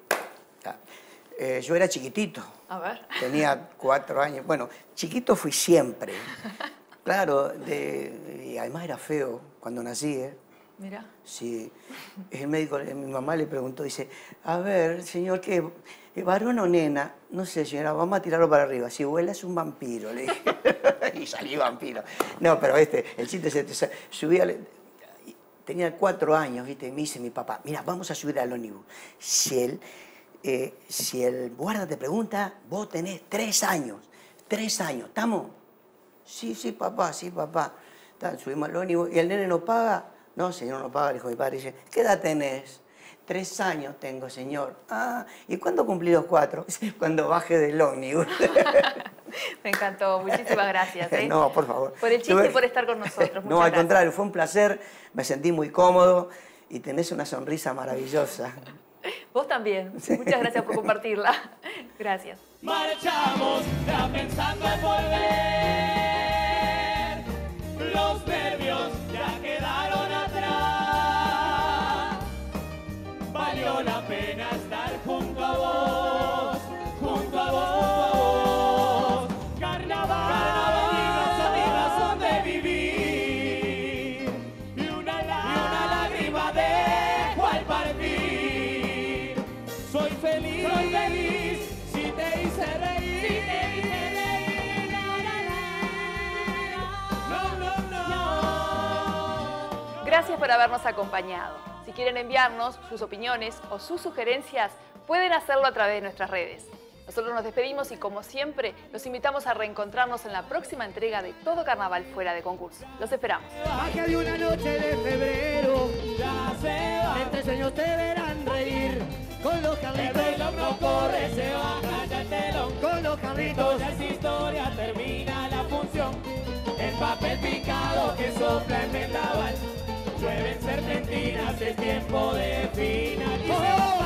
[SPEAKER 5] Eh, yo era chiquitito.
[SPEAKER 1] A ver.
[SPEAKER 5] Tenía cuatro años. Bueno, chiquito fui siempre. Claro, de- y además era feo cuando nací, ¿eh?
[SPEAKER 1] Mira.
[SPEAKER 5] Sí. El médico, eh, mi mamá le preguntó, dice, a ver, señor, ¿qué? ¿Eh, ¿Varón o nena? No sé, señora, vamos a tirarlo para arriba. Si vuela es un vampiro, le dije. y salí vampiro. No, pero este, el chiste es este, subí al- Tenía cuatro años, ¿viste? Y me dice mi papá, mira, vamos a subir al ómnibus. Si el, eh, si el guarda te pregunta, vos tenés tres años. Tres años, ¿estamos? Sí, sí, papá, sí, papá. Subimos al ómnibus y el nene no paga. No, señor, no paga, le dijo mi padre. Dice, ¿qué edad tenés? Tres años tengo, señor. Ah, ¿y cuándo cumplí los cuatro? Cuando baje del ómnibus.
[SPEAKER 1] Me encantó. Muchísimas gracias. ¿eh?
[SPEAKER 5] no, por favor.
[SPEAKER 1] Por el chiste
[SPEAKER 5] Tuve-
[SPEAKER 1] y por estar con nosotros.
[SPEAKER 5] No, al
[SPEAKER 1] gracias.
[SPEAKER 5] contrario, fue un placer. Me sentí muy cómodo y tenés una sonrisa maravillosa.
[SPEAKER 1] Vos también. Muchas gracias por compartirla. Gracias.
[SPEAKER 10] Marchamos ya pensando en volver. Los
[SPEAKER 1] por habernos acompañado. Si quieren enviarnos sus opiniones o sus sugerencias, pueden hacerlo a través de nuestras redes. Nosotros nos despedimos y como siempre, los invitamos a reencontrarnos en la próxima entrega de Todo Carnaval Fuera de Concurso. Los esperamos.
[SPEAKER 10] Magia de una noche de febrero, ya se va. Entre sueños te verán reír. Con los carritos. El reloj no corre, se baja ya el telón. Con los carritos. Ya es historia, termina la función. El papel picado que sopla en vendaval. Llueven serpentinas, es tiempo de finalizar. ¡Oh!